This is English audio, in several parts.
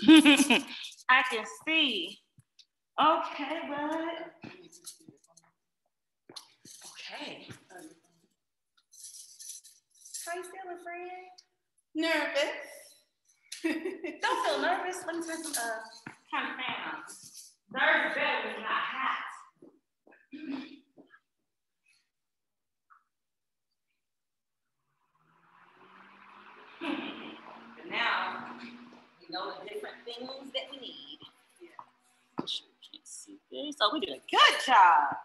I can see. Okay, bud. Okay. How you feeling, friend? Nervous. Don't feel nervous. Let me turn some uh kind of fan on. Nerves better when not hot. but now know the different things that we need. Yeah. So we did a good job.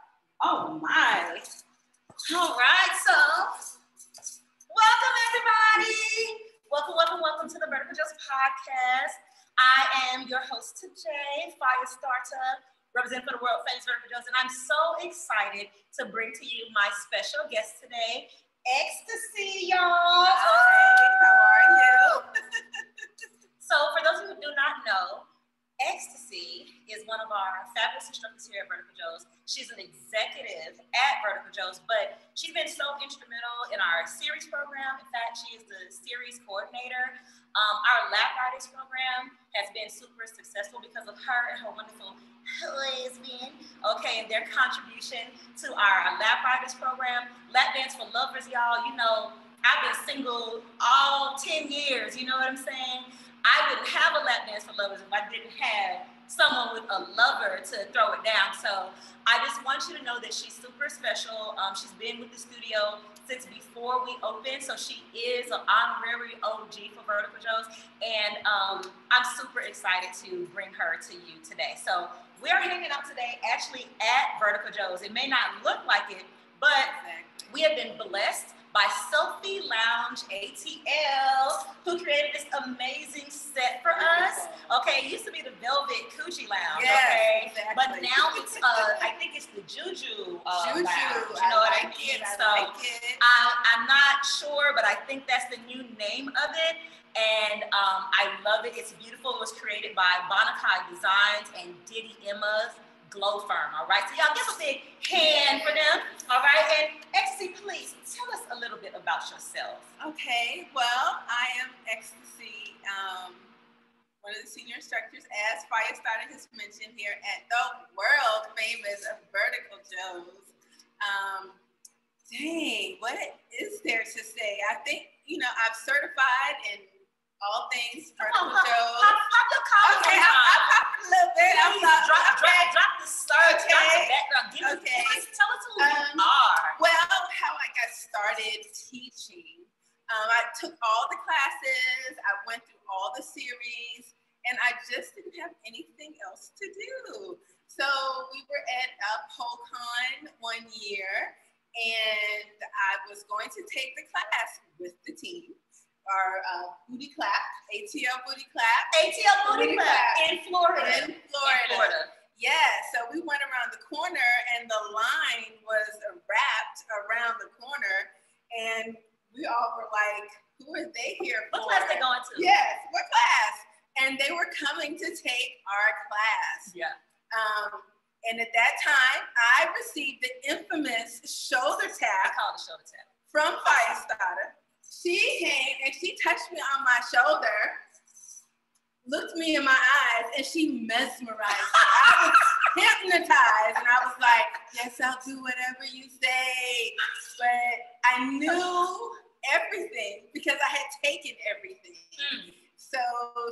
Oh my. All right, so welcome everybody. Welcome, welcome, welcome to the Vertical Joe's podcast. I am your host today, Firestarter, representing for the world famous Vertical Joe's, and I'm so excited to bring to you my special guest today, Ecstasy, y'all. Hey, how are you? So, for those who do not know, Ecstasy is one of our fabulous instructors here at Vertical Joe's. She's an executive at Vertical Joe's, but she's been so instrumental in our series program. In fact, she is the series coordinator. Um, our lap artist program has been super successful because of her and her wonderful husband, okay, and their contribution to our lap artist program. Lap dance for lovers, y'all. You know, I've been single all 10 years, you know what I'm saying? I wouldn't have a lap dance for lovers if I didn't have someone with a lover to throw it down. So I just want you to know that she's super special. Um, she's been with the studio since before we opened, so she is an honorary OG for Vertical Joe's, and um, I'm super excited to bring her to you today. So we are hanging out today, actually at Vertical Joe's. It may not look like it, but we have been blessed by Sophie Lounge ATL, who created this amazing set for us. Okay, it used to be the Velvet Coochie Lounge. Yes, okay, exactly. but now it's uh, I think it's the Juju. Uh, Juju, Lounge. You know I what I like mean? it, I so like it. I, I'm not sure, but I think that's the new name of it. And um, I love it. It's beautiful. It was created by Bonakai Designs and Diddy Emma's Glow Firm. All right. So y'all give a big hand for them. All right. And Ecstasy, please tell us a little bit about yourself. Okay, well, I am Ecstasy, um, one of the senior instructors, as Firestarter has mentioned here at the world famous Vertical Joe's. Um, dang, what is there to say? I think, you know, I've certified in all things on, Vertical pop, pop, your collar Okay, I'll, I'll time. pop it a little bit. I'm not, drop, okay. drop, drop the search, drop the Okay. background. Give Okay. us, tell us who you Um, are. Well, how I got started teaching, um, I took all the classes, I went through all the series, and I just didn't have anything else to do. So we were at uh, PoleCon one year, and I was going to take the class with the team, our uh, booty clap, ATL booty clap ATL Booty Booty Clap Clap. in Florida. in In Florida. Florida. Yeah, so we went around the corner and the line was wrapped around the corner and we all were like, who are they here for? What class they going to? Yes, what class? And they were coming to take our class. Yeah. Um, and at that time, I received the infamous shoulder I tap call it a shoulder tap. from Firestarter. She came and she touched me on my shoulder, looked me in my eyes, and she mesmerized me. I was hypnotized, and I was like, "Yes, I'll do whatever you say." But I knew everything because I had taken everything. Mm. So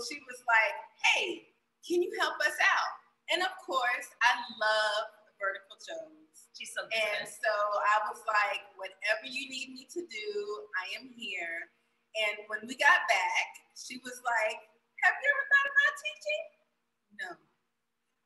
she was like, "Hey, can you help us out?" And of course, I love the Vertical Joe's. She's so And so I was like, whatever you need me to do, I am here. And when we got back, she was like, Have you ever thought about teaching? No.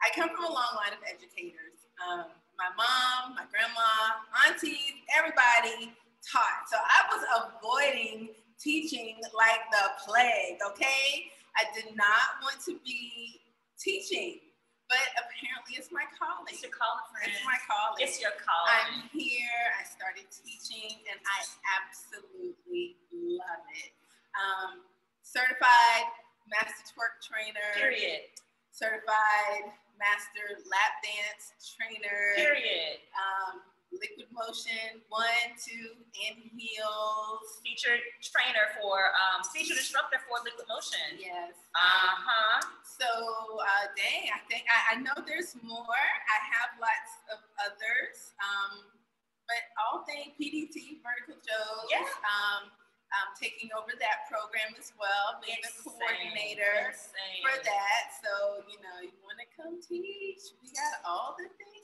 I come from a long line of educators. Um, my mom, my grandma, aunties, everybody taught. So I was avoiding teaching like the plague, okay? I did not want to be teaching, but apparently it's my calling. It's your calling, friend. It's my calling. It's your calling. I'm here. I started teaching, and I absolutely love it. Um, certified master twerk trainer. Period. Certified master lap dance trainer. Period. Um, liquid motion, one, two, and heels. Featured trainer for, um, featured instructor for Liquid Motion. Yes. Uh huh. So, uh, dang, I think I, I know there's more. I have lots of others. Um, but all things PDT, Vertical Joe's, Yeah. um, um, taking over that program as well, being the Insane, coordinator insane. for that. So, you know, you want to come teach, we got all the things.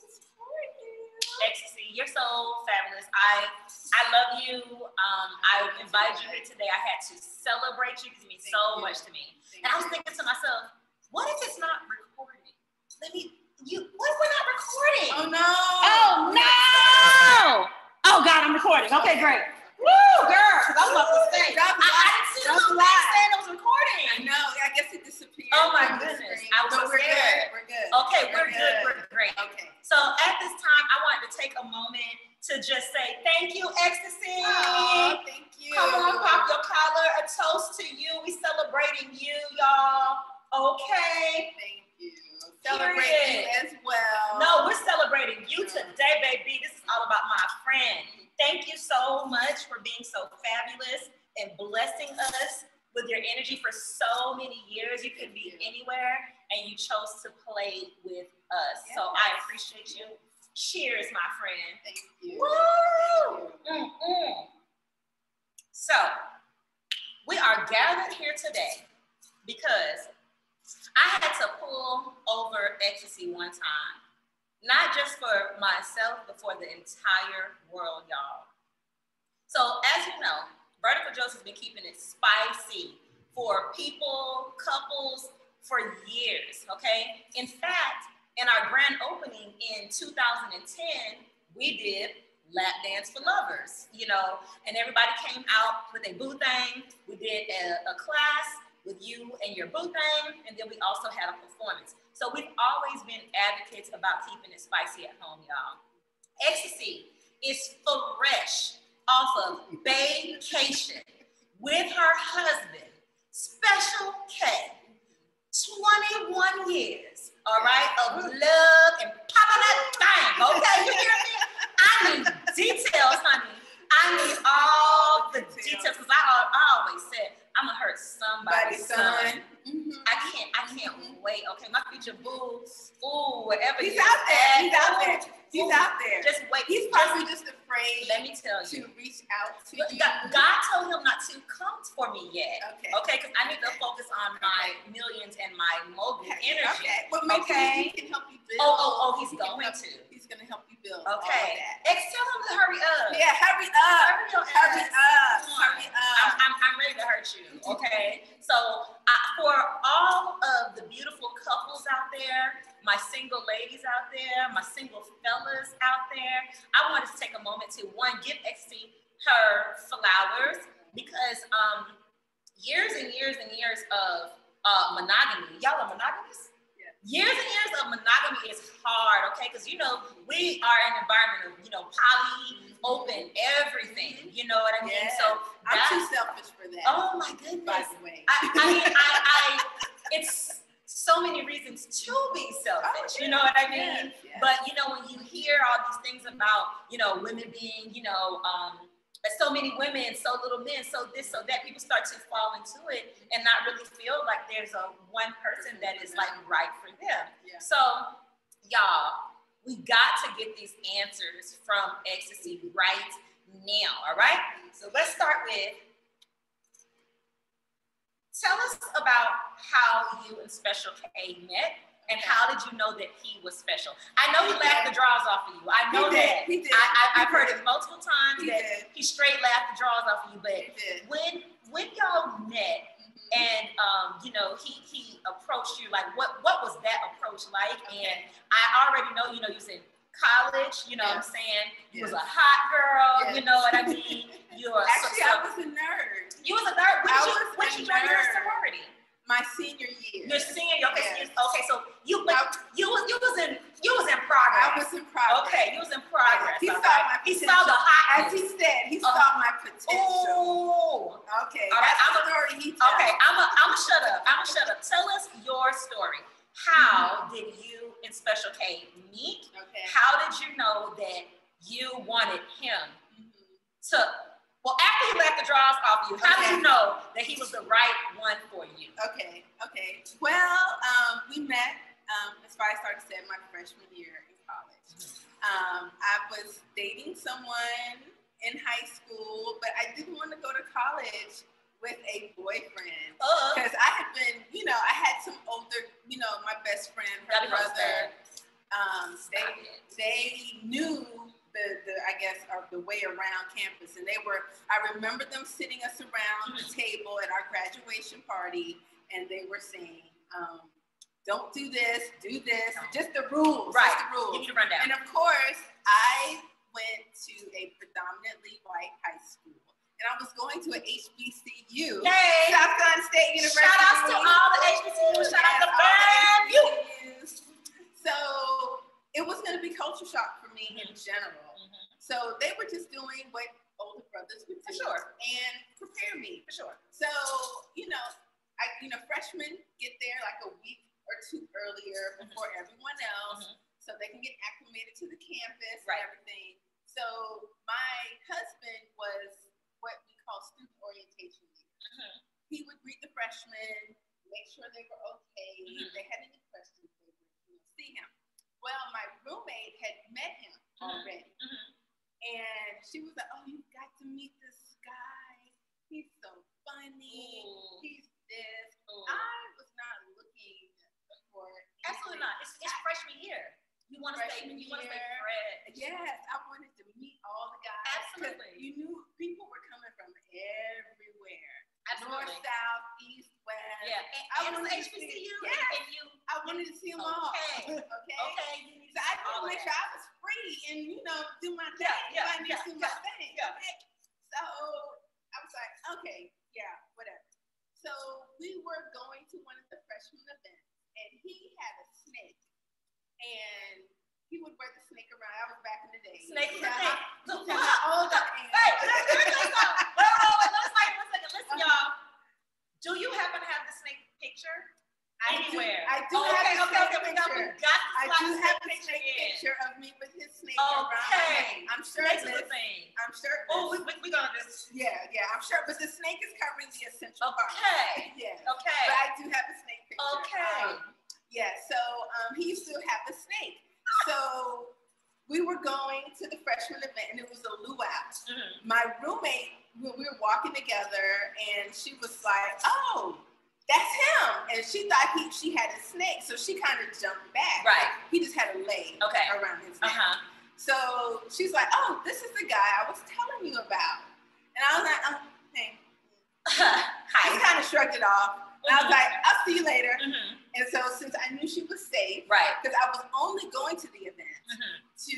Ecstasy, you're so fabulous. I I love you. Um, I invited you here today. I had to celebrate you because you mean so much to me. And I was thinking to myself, what if it's not recording? Let me you what if we're not recording? Oh, no. Oh no! Oh God, I'm recording. Okay, great. Woo, girl, because I was about to say. I, I didn't see the Drop the little line. thing saying it was I know. I guess it disappeared. Oh, my goodness. screen. I was But we're scared. good. We're good. Okay, we're good. We're great. Okay. So at this time, I wanted to take a moment to just say thank you, Ecstasy. Oh, thank you. Come on, pop your collar. A toast to you. We celebrating you, y'all. Okay. Thank you. Celebrate you as well. No, we're celebrating you today, baby. This is all about my friend. Thank you so much for being so fabulous and blessing us with your energy for so many years. You could be anywhere and you chose to play with us. So I appreciate you. Cheers, my friend. Thank you. Woo! Thank you. Mm-mm. So, we are gathered here today because I had to pull over ecstasy one time, not just for myself, but for the entire world, y'all. So, as you know, Vertical Joe's has been keeping it spicy for people, couples, for years, okay? In fact, in our grand opening in 2010, we did lap dance for lovers, you know, and everybody came out with a boo thing. We did a, a class with you and your boo thing, and then we also had a performance. So we've always been advocates about keeping it spicy at home, y'all. Ecstasy is fresh off of vacation with her husband, Special K. 21 years, all right, of love and popping that thing, okay? You hear me? I need details, honey. I need all the details because I, I always said I'm gonna hurt somebody's son. son. Mhm. I can't, I can't wait. Okay, my future boo, ooh, whatever. He's out there. He's out there. He's ooh, out there. Just wait. He's probably just afraid let me tell you. to reach out to But you. God, God told him not to come for me yet. Okay. Okay, because I need to focus on my millions and my mogul Okay. energy. Okay. Well, maybe Okay. he can help you build. Oh, oh, oh, he's He going to. Gonna help you build. Okay. Ex, tell him to hurry up. Yeah. Hurry up. Hurry your Hurry up. Hurry I'm, up. I'm, I'm ready to hurt you. Okay. So I, for all of the beautiful couples out there, my single ladies out there, my single fellas out there, I wanted to take a moment to one give Ecstasy her flowers because um years and years and years of uh, monogamy. Y'all are monogamous? Years and years of monogamy is hard, okay? Because you know we are in an environment of you know poly, open, everything. You know what I mean? Yes. So I'm too selfish for that. Oh my by goodness. the way. I, I mean, I, I, it's so many reasons to be selfish. You know what I mean? Yes, yes. But you know, when you hear all these things about, you know, women being, you know, um, so many women, so little men, so this, so that, people start to fall into it and not really feel like there's a one person that is like right for them. Yeah. So, y'all, we got to get these answers from ecstasy right now. All right. So let's start with. Tell us about how you and Special K met, and how did you know that he was special? I know he laughed the draws off of you. I know He did, that. he did, I, I, he I've heard did. it multiple times He that did. he straight laughed the draws off of you. But when when y'all met, Mhm. and um, you know he he approached you like what what was that approach like Okay. and i already know you know you in college you know what i'm Yes. saying you was a hot girl you know what i mean you're Actually, so, I was a nerd. you was a when I did you, did you join your nerd. sorority My senior year. your senior okay so Yes. you, okay so you but you was you was in you was in progress. I was in progress. okay you was in progress He saw right? my he potential. saw the hot. As he said, he Oh. saw my potential. Ooh. Okay, All right, that's I'm the a- story he tells. Okay, I'm a, I'm a shut up. I'm a shut up. Tell us your story. How Mm-hmm. did you and Special K meet? Okay. How did you know that you wanted him Mhm. to? Well, after he left the draws off you, how did you know that he was the right one for you? Okay, okay. Well, um, we met, um, as far as I started said, my freshman year in college. Um, I was dating someone in high school, but I didn't want to go to college with a boyfriend Uh, because I had been, you know, I had some older, you know, my best friend, her brother. Um, they they knew the, the I guess of the way around campus, and they were. I remember them sitting us around the table at our graduation party, and they were saying, um, "Don't do this, do this, just the rules, Right. just the rules." Give me the rundown. And of course, I went to a predominantly white high school, and I was going to a HBCU, Hey, South Carolina State University. shout outs to all the HBCUs. Shout out to all the HBCUs. So it was going to be culture shock in general. So they were just doing what older brothers would do. For sure. and prepare me. For sure. So you know, I you know freshmen get there like a week or two earlier Mhm. before everyone else, Mhm. so they can get acclimated to the campus Right. and everything. So my husband was what we call student orientation leader. Mhm. He would greet the freshmen, make sure they were okay. If they had any questions, they would you know, see him. Well, my roommate had met him Mhm. already. Mhm. And she was like, Oh, you've got to meet this guy. He's so funny. Ooh. He's this. Ooh. I was not looking for Absolutely not. It's, it's freshman year. You want to stay. You want to stay fresh. Yes, I wanted to meet all the guys. Absolutely. You knew people were coming from everywhere. Absolutely. North, south, east, west. Yeah. I And, and wanted it's to HBCU. Yes. And you. I wanted to see them all. Okay. okay. Okay. So I wanted make sure I was free and you know do my thing. Yeah, yeah, yeah, do my yeah, thing. yeah. Okay. So I was like, okay, yeah, whatever. So we were going to one of the freshman events, and he had a snake, and he would wear the snake around. I was back in the day. Snake is a thing. Look, how old I am. Hey, let me tell you something. Wait, wait, wait. Let's wait one second. Listen, Uh-huh. y'all. Do you happen to have the snake picture? I do, Anywhere. I do Oh, have okay, a okay, snake okay. Got, we picture. got to I do the have snake in. picture of me with his snake Okay. neck. I'm is shirtless. a thing. I'm shirtless. Oh, we, we, we gonna. Yeah, yeah, I'm sure, but the snake is covering the essential part. Okay. Yeah, Okay. but I do have a snake picture. Okay. Um, yeah, so um, he used to have a snake. So we were going to the freshman event, and it was a luau. Mhm. My roommate, we we were walking together, and she was like, "Oh, that's him," and she thought he she had a snake, so she kind of jumped back. Right. He just had a leg Okay. around his neck. Uh-huh. So she's like, "Oh, this is the guy I was telling you about," and I was like, "Oh, hey." He Hi. kind of shrugged it off. And I was like, I'll see you later. Mhm. And so since I knew she was safe, Right. because I was only going to the event Mhm. to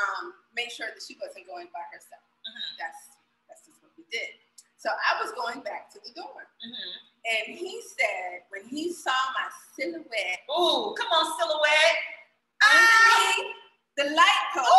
um, make sure that she wasn't going by herself. Mhm. That's that's just what we did. So I was going back to the dorm. Mhm. And he said when he saw my silhouette Ooh, come on, silhouette. underneath the light post,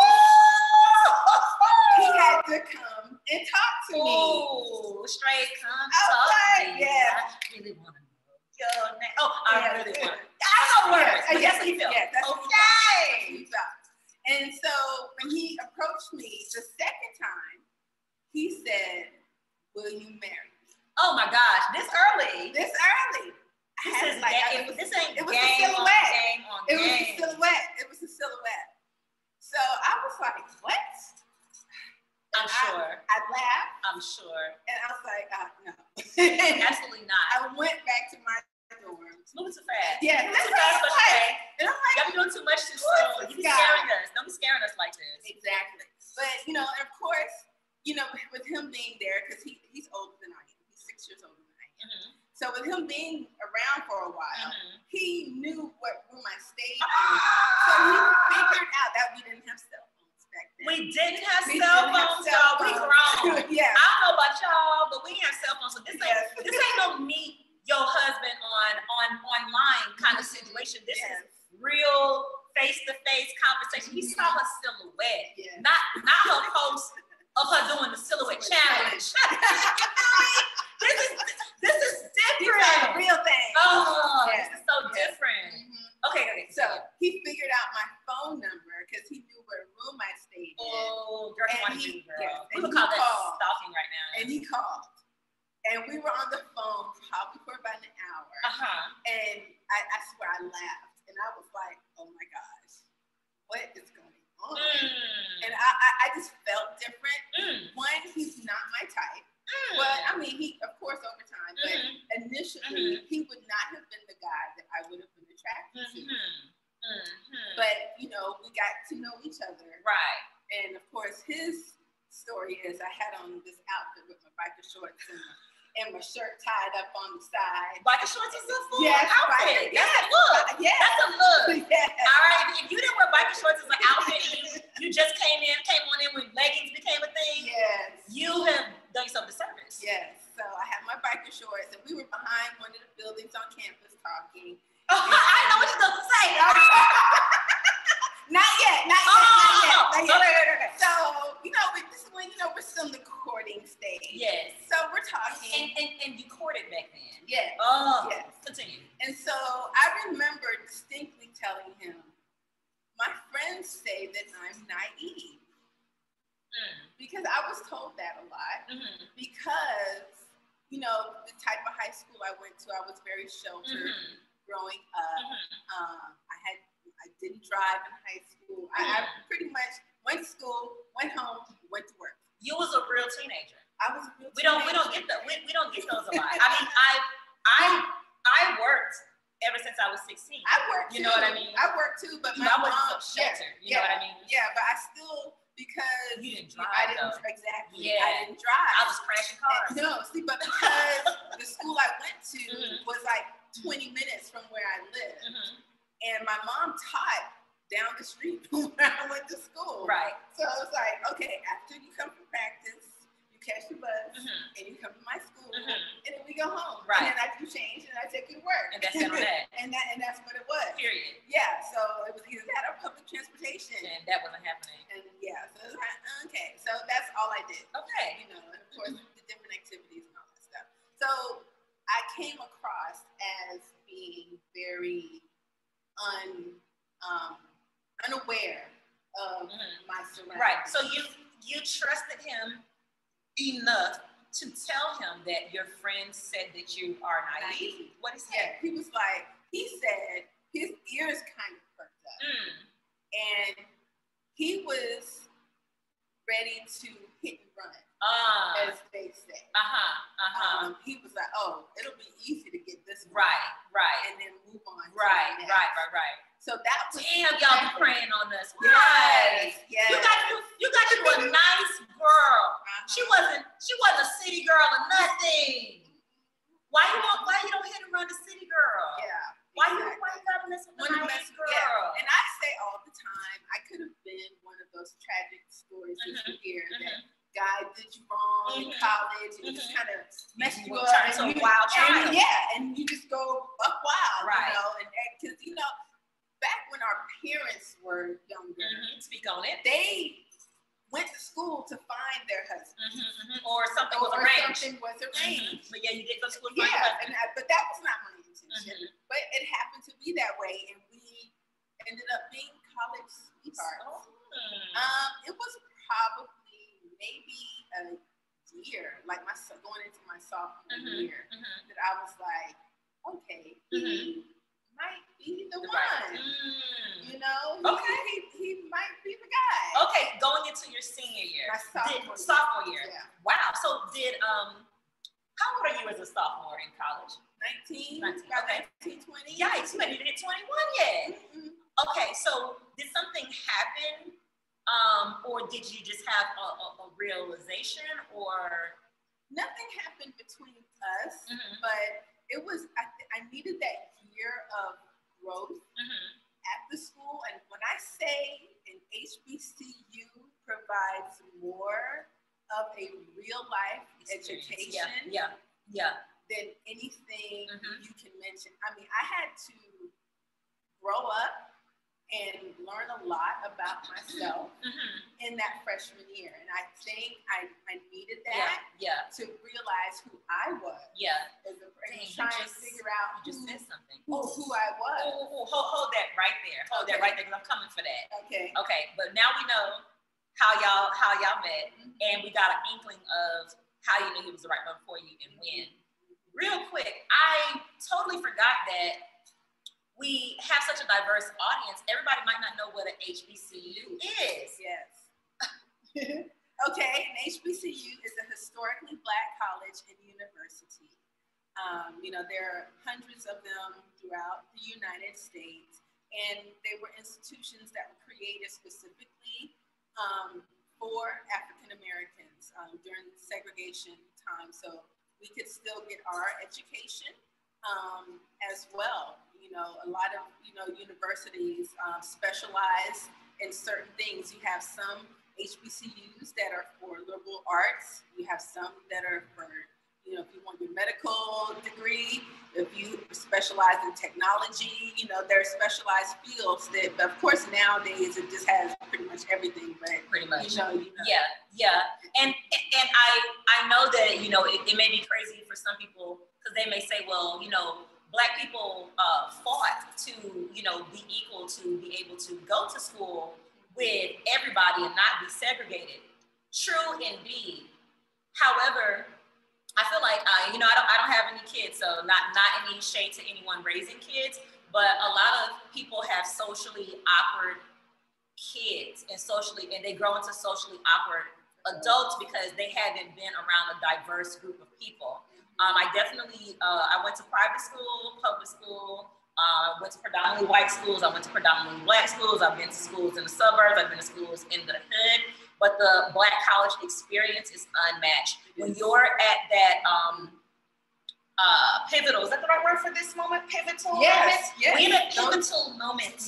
how y'all how y'all met, and we got an inkling of how you knew he was the right one for you and when. Real quick, I totally forgot that we have such a diverse audience, everybody might not know what an HBCU is. Yes. okay, an HBCU is a historically black college and university. Um, you know, there are hundreds of them throughout the United States, and they were institutions that were created specifically um, for African Americans um, during segregation time. So we could still get our education um, as well. You know, a lot of, you know, universities um, specialize in certain things. You have some HBCUs that are for liberal arts. You have some that are for you know, if you want your medical degree, if you specialize in technology, you know, there are specialized fields that, but of course, nowadays it just has pretty much everything. But pretty much, you know, you know. yeah, yeah, and and I I know that you know it, it may be crazy for some people because they may say, well, you know, black people uh, fought to you know be equal to be able to go to school with everybody and not be segregated. True indeed. However, I feel like uh, you know I don't I don't have any kids, so not not any shade to anyone raising kids, but a lot of people have socially awkward kids and socially and they grow into socially awkward adults because they haven't been around a diverse group of people. Um, I definitely uh, I went to private school, public school. Uh, went to predominantly white schools. I went to predominantly black schools. I've been to schools in the suburbs. I've been to schools in the hood but the Black college experience is unmatched. When you're at that um, uh, pivotal, is that the right word for this moment? Pivotal yes, moment? Yes. We're in a pivotal moment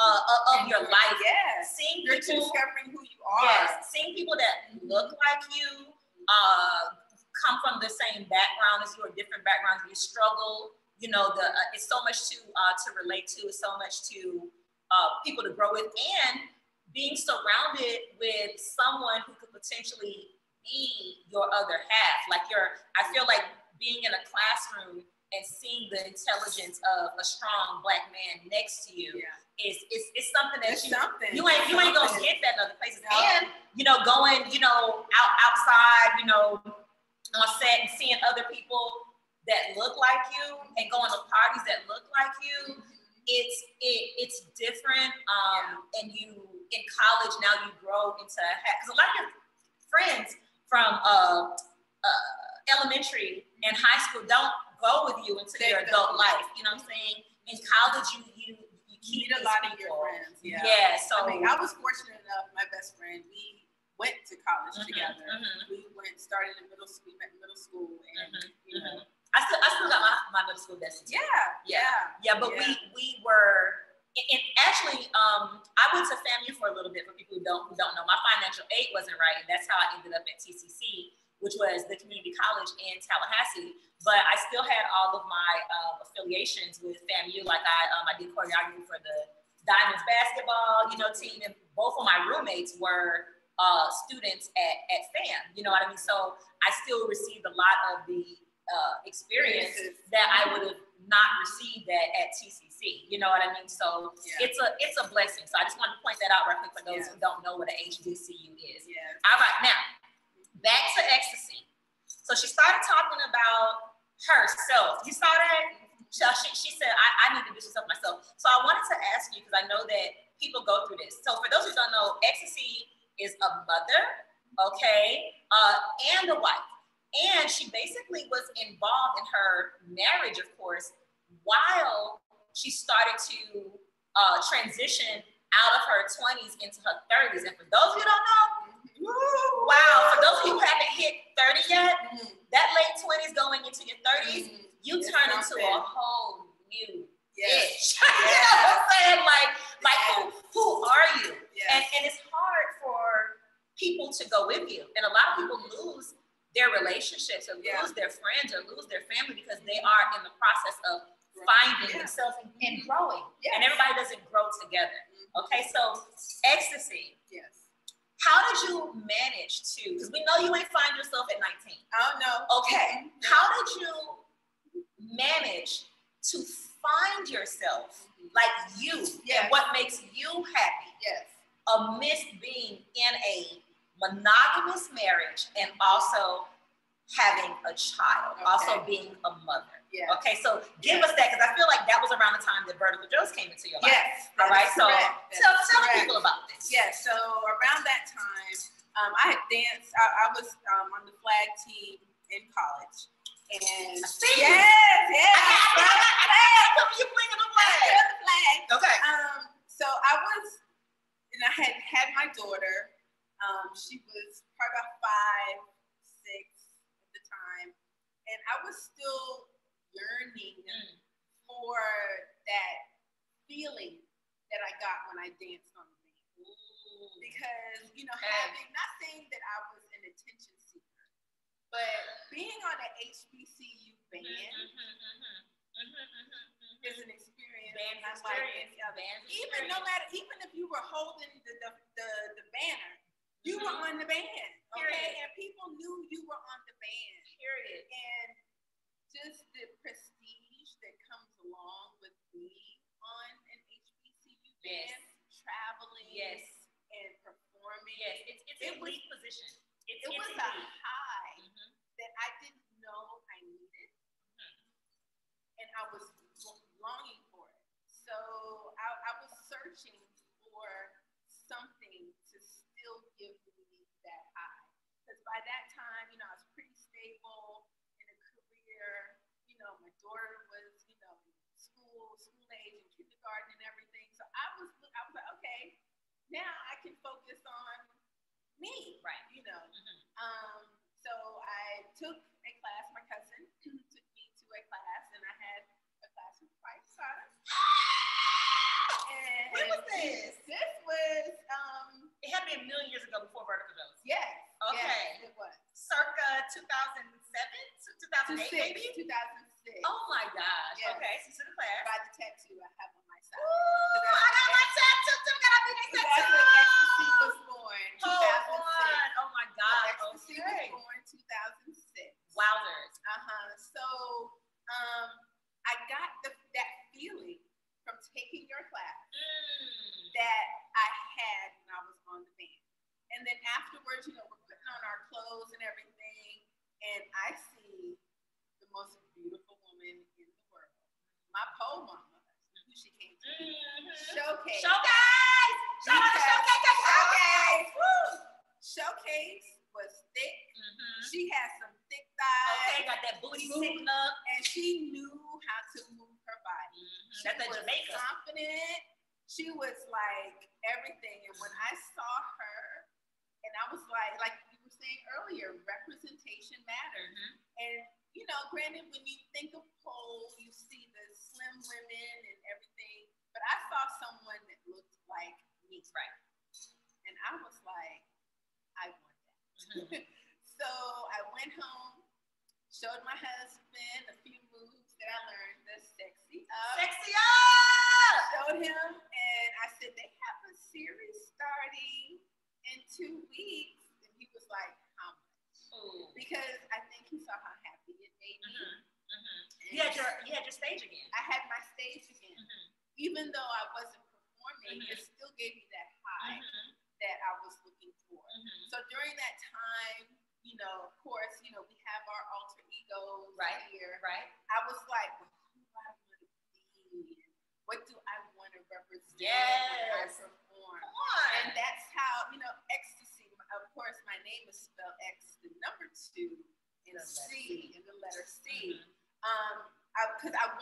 uh, of your life. Yes. Seeing You're people, discovering who you are. yes, seeing people that look like you, uh, come from the same background as you or different backgrounds, you struggle. You know, the uh, it's so much to uh, to relate to. It's so much to uh, people to grow with, and being surrounded with someone who could potentially be your other half. Like you're, I feel like being in a classroom and seeing the intelligence of a strong black man next to you yeah. is, is something that it's you something. you ain't you ain't gonna get that in other places. No. And you know, going you know out outside, you know, on set and seeing other people that look like you and going to parties that look like you, it's it, it's different. Um, yeah. and you in college now you grow into because a lot of your friends from uh, uh, elementary and high school don't go with you into they your adult life. You know what I'm saying? In college, you you you keep a lot people. of your friends. Yeah. Yeah. So I mean, I was fortunate enough. My best friend, we went to college mm-hmm, together. Mm-hmm. We went started in middle school. We met in middle school, and mm-hmm, you know. Mm-hmm. I still, I still got my, my middle school bestie. Yeah, yeah, yeah. But yeah. we we were and actually, um, I went to FAMU for a little bit. For people who don't who don't know, my financial aid wasn't right, and that's how I ended up at TCC, which was the community college in Tallahassee. But I still had all of my um, affiliations with FAMU. Like I, um, I did choreography for the Diamonds basketball, you know, team, and both of my roommates were uh, students at at FAM. You know what I mean? So I still received a lot of the uh, experience that I would have not received that at TCC. You know what I mean? So yeah. it's a it's a blessing. So I just want to point that out real quick for those yeah. who don't know what an HBCU is. Yeah. All right, now back to ecstasy. So she started talking about herself. You saw that? She, she said, I, I need to do stuff myself. So I wanted to ask you, because I know that people go through this. So for those who don't know, ecstasy is a mother, okay, uh, and a wife. And she basically was involved in her marriage, of course, while she started to uh, transition out of her 20s into her 30s. And for those who don't know, wow, for those of you who haven't hit 30 yet, mm-hmm. that late 20s going into your 30s, mm-hmm. you it's turn into a whole new yes. bitch. you know what I'm saying? Like, like who, who are you? Yes. And, and it's hard for people to go with you. And a lot of people lose their relationships or lose yeah. their friends or lose their family because they are in the process of finding yeah. themselves and, and growing. Yes. And everybody doesn't grow together. Mm-hmm. Okay, so ecstasy. Yes. How did you manage to? Because we know you ain't find yourself at 19. Oh no. Okay. Mm-hmm. How did you manage to find yourself mm-hmm. like you yes. and what makes you happy? Yes. Amidst being in a monogamous marriage and also having a child, okay. also being a mother. Yeah. Okay, so give us that because I feel like that was around the time that Vertical Joe's came into your life. Yes. All that so tell, people about this. Yeah, so around that time, um, I had danced. I, I was um, on the flag team in college, and see. yes, yes, Come you bringing the flag. feel the flag. Okay. Um, so I was, and I had had my daughter. Um, she was probably about five, six at the time, and I was still yearning Mm. for that feeling that I got when I danced on the band because you know Okay. having not saying that I was an attention seeker, but being on an HBCU mm-hmm, band mm-hmm, mm-hmm, is an experience. Band experience. any other. Band Even no matter, even if you were holding the the, the, the banner, you were on the band, okay, Period. and people knew you were on the band, Period. and just the prestige that comes along with being on an HBCU Yes. band, traveling, Yes. and performing. Yes. It's it's It an was- position. It's, It it's was a high Mhm. that I didn't know I needed, and I was longing for it. So I, I was searching for something to still give me that high. Because by that time, you know, I was pretty stable in a career. You know, my daughter was, you know, school, school age, and kindergarten and everything. So I was, I was like, okay, now I can focus on me. Right. You know. Mhm. Um, so I took a class, my cousin took me to a class, and I had a class with Mike Sada. And When was this? This was, um, It had to be a million years ago before Vertical Joe's. yes. Okay. Yes, it was. Circa 2007, 2008, maybe? 2006. Oh my gosh. Yes. Okay, the class. By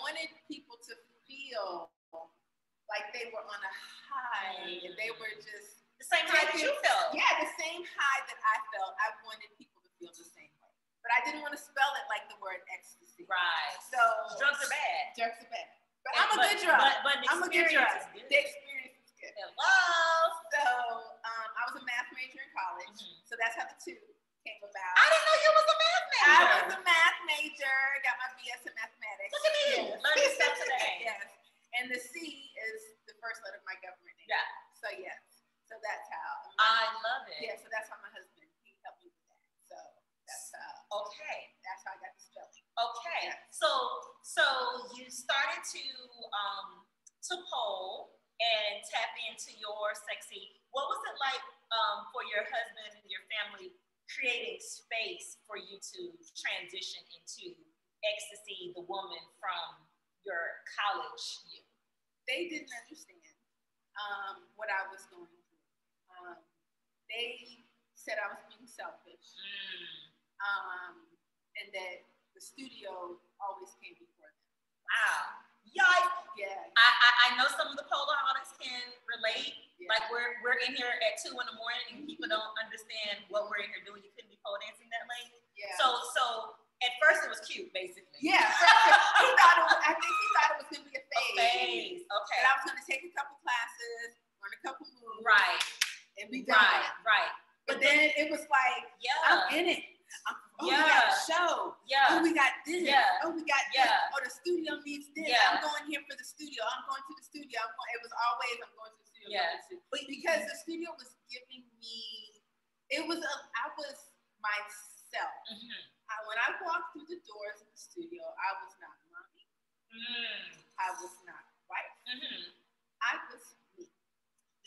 wanted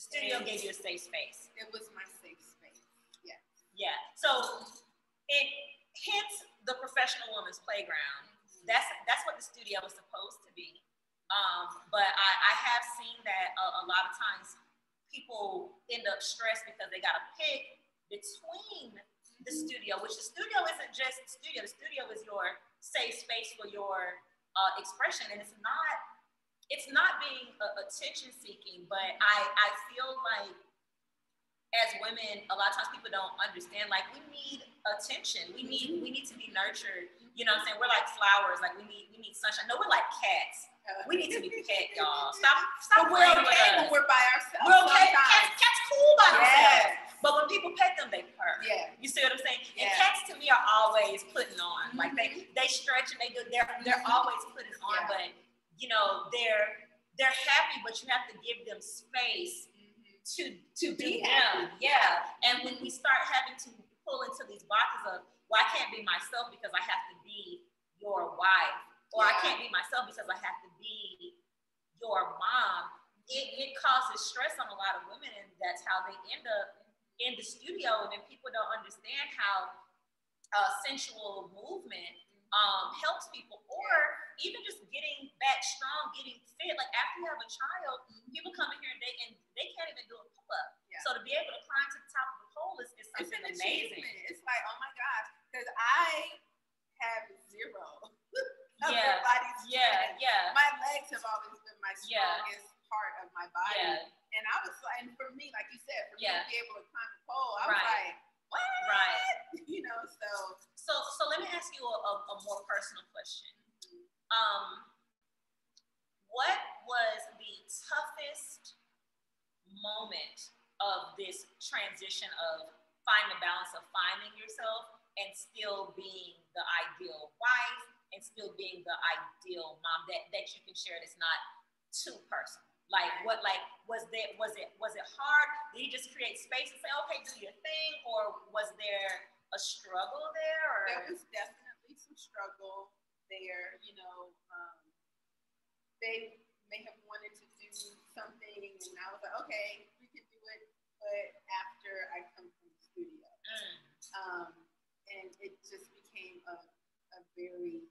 studio gave you a safe space. It was my safe space. Yes. Yeah. So it hits the professional woman's playground. That's that's what the studio is supposed to be. Um, but I, I have seen that a, a lot of times people end up stressed because they got to pick between the studio, which the studio isn't just the studio. The studio is your safe space for your uh, expression, and it's not it's not being uh, attention seeking. But I I feel like as women, a lot of times people don't understand. Like we need attention. We need we need to be nurtured. You know what I'm saying? We're like flowers. Like we need we need sunshine. No, we're like cats. We need to be pet, y'all. Stop stop But we're okay when we're by ourselves. We're okay. Cats, cats cool by themselves. Yes. But when people pet them, they purr. Yeah. You see what I'm saying? And cats to me are always putting on. Like they they stretch and they do. They're they're always putting on. Yeah. But you know they're they're happy, but you have to give them space to to be happy. them. Yeah. And when we start having to pull into these boxes of, well, I can't be myself because I have to be your wife, or I can't be myself because I have to be your mom, it, it causes stress on a lot of women, and that's how they end up in the studio. And then people don't understand how uh, sensual movement um, helps people, or even just getting back strong, getting fit. Like after you have a child, people come in here and they and they can't even do a pull up. Yeah. So to be able to climb to the top of the pole is, is something an amazing. achievement. It's like, oh my gosh, because I have zero Yeah. body Yeah, strength. yeah, My legs have always been my Yeah. strongest part of my body. yeah, And I was like, and for me, like you said, for Yeah. me to be able to climb the pole, I was Right. like, what? right. You know, so So so let me ask you a, a, a more personal question. Um, what was the toughest moment of this transition of finding the balance of finding yourself and still being the ideal wife and still being the ideal mom that, that you can share that's not too personal? Like what like was there was it was it hard? Did you just create space and say, okay, do your thing, or was there a struggle there or there was definitely some struggle there. You know, um, they may have wanted to do something, and I was like, okay, we can do it, but after I come from the studio, Mm, um, and it just became a, a very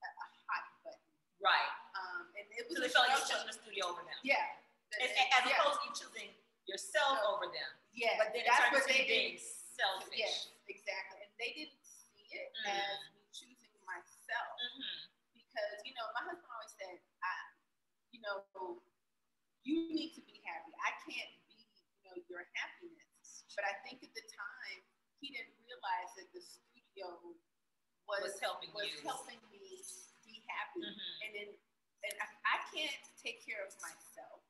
a, a hot button, right. um, and it was So they felt like you're choosing the studio over them. Yeah. As, as yeah, opposed to you choosing yourself So, over them. yeah, But then that's what they did. Selfish. Yes, exactly. And they didn't see it Mm. as me choosing myself. Mhm. because you know my husband always said, I, you know, you need to be happy. I can't be, you know, your happiness. But I think at the time he didn't realize that the studio was Was helping was you. helping me be happy. Mhm. And then and I, I can't take care of myself.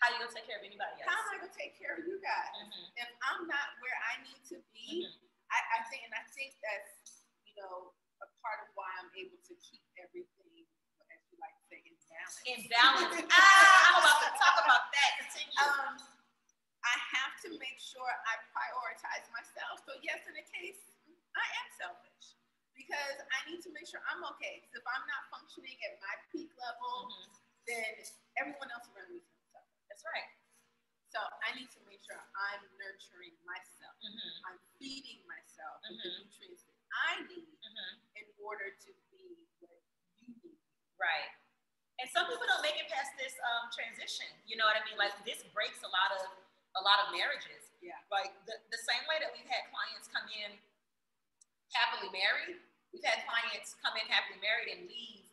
How you gonna take care of anybody else? How am I gonna take care of you guys? Mhm. If I'm not where I need to be, Mhm. I, I think, and I think that's, you know, a part of why I'm able to keep everything, as you like to say, in balance. In balance. ah, I'm about to talk about that. Continue. Um, I have to make sure I prioritize myself. So yes, in a case, I am selfish because I need to make sure I'm okay. Because if I'm not functioning at my peak level, Mhm. then everyone else around me right. So I need to make sure I'm nurturing myself. Mm-hmm. I'm feeding myself mm-hmm. with the mm-hmm. nutrients that I need mm-hmm. in order to be what you need. Right. And some people don't make it past this um, transition. You know what I mean? Like this breaks a lot of a lot of marriages. Yeah. Like the, the same way that we've had clients come in happily married, we've had clients come in happily married and leave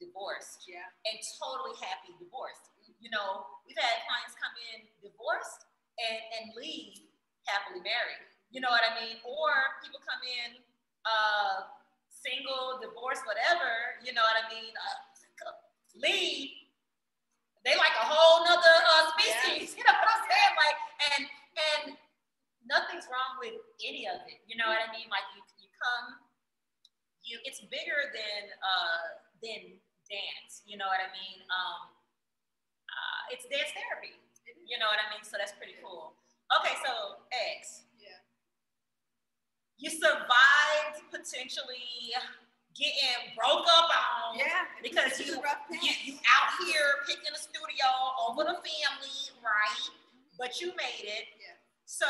divorced. Yeah. And totally happy divorced. You know, we've had clients come in divorced and, and leave happily married. You know what I mean? Or people come in uh, single, divorced, whatever. You know what I mean? Uh, leave. They like a whole nother uh, species. You know what I'm saying? Like, and and nothing's wrong with any of it. You know what I mean? Like you you come, you it's bigger than uh than dance. You know what I mean? Um, uh, it's dance therapy. You know what I mean? So that's pretty cool. Okay, so X, Yeah. you survived potentially getting broke up on Yeah. because you you, you out here picking a studio over the family, right? But you made it. Yeah. So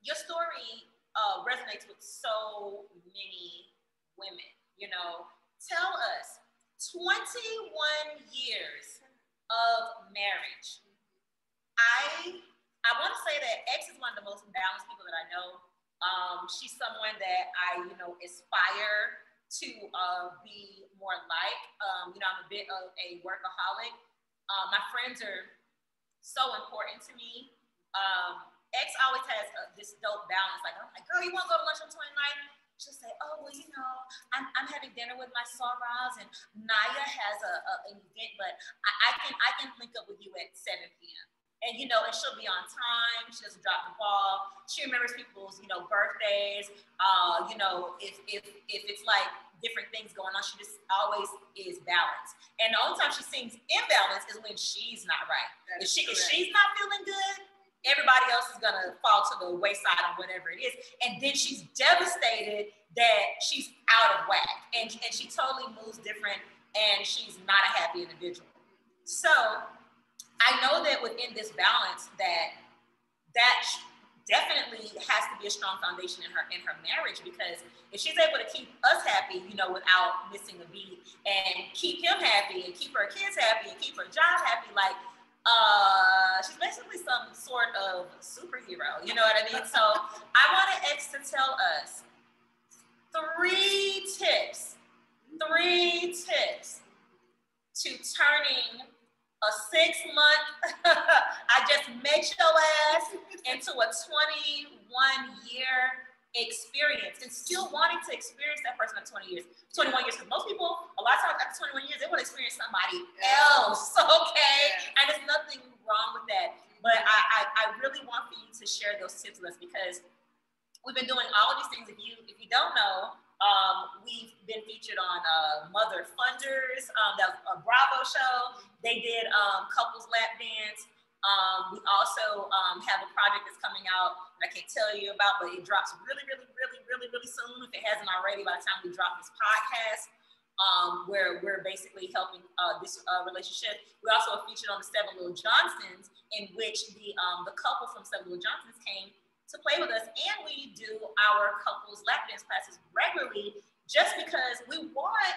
your story uh, resonates with so many women. You know, tell us 21 years of marriage. I I want to say that X is one of the most balanced people that I know. Um, she's someone that I, you know, aspire to uh, be more like. Um, you know, I'm a bit of a workaholic. Uh, my friends are so important to me. Um, X always has uh, this dope balance. Like, I'm like, girl, you want to go to lunch on 29th? She'll say, oh, well, you know, I'm, I'm having dinner with my sorors and Naya has a, a, an event, but I, I can I can link up with you at 7 p.m. And you know, and she'll be on time. She doesn't drop the ball. She remembers people's, you know, birthdays. Uh, you know, if if if it's like different things going on, she just always is balanced. And the only time she seems imbalanced is when she's not right. That If she if she's not feeling good, everybody else is gonna fall to the wayside on whatever it is. And then she's devastated that she's out of whack and, and she totally moves different and she's not a happy individual. So I know that within this balance that that definitely has to be a strong foundation in her in her marriage because if she's able to keep us happy, you know, without missing a beat and keep him happy and keep her kids happy and keep her job happy, like uh she's basically some sort of superhero, you know what I mean? So I wanted X to tell us three tips, three tips to turning a six month, I just met your ass into a 21 year experience and still wanting to experience that person at 20 years, 21 years. Because most people, a lot of times after 21 years, they want to experience somebody else. Okay. And there's nothing wrong with that. But I, I, I really want for you to share those tips with us because we've been doing all these things. If you if you don't know, um, we've been featured on uh, Mother Funders, um, that was a Bravo show. They did um, couples lap dance. Um, we also um, have a project that's coming out that I can't tell you about, but it drops really, really, really, really, really soon. If it hasn't already, by the time we drop this podcast, um, where we're basically helping uh, this uh, relationship. We also featured on the Seven Little Johnsons, in which the um, the couple from Seven Little Johnsons came to play with us, and we do our couples lap dance classes regularly, just because we want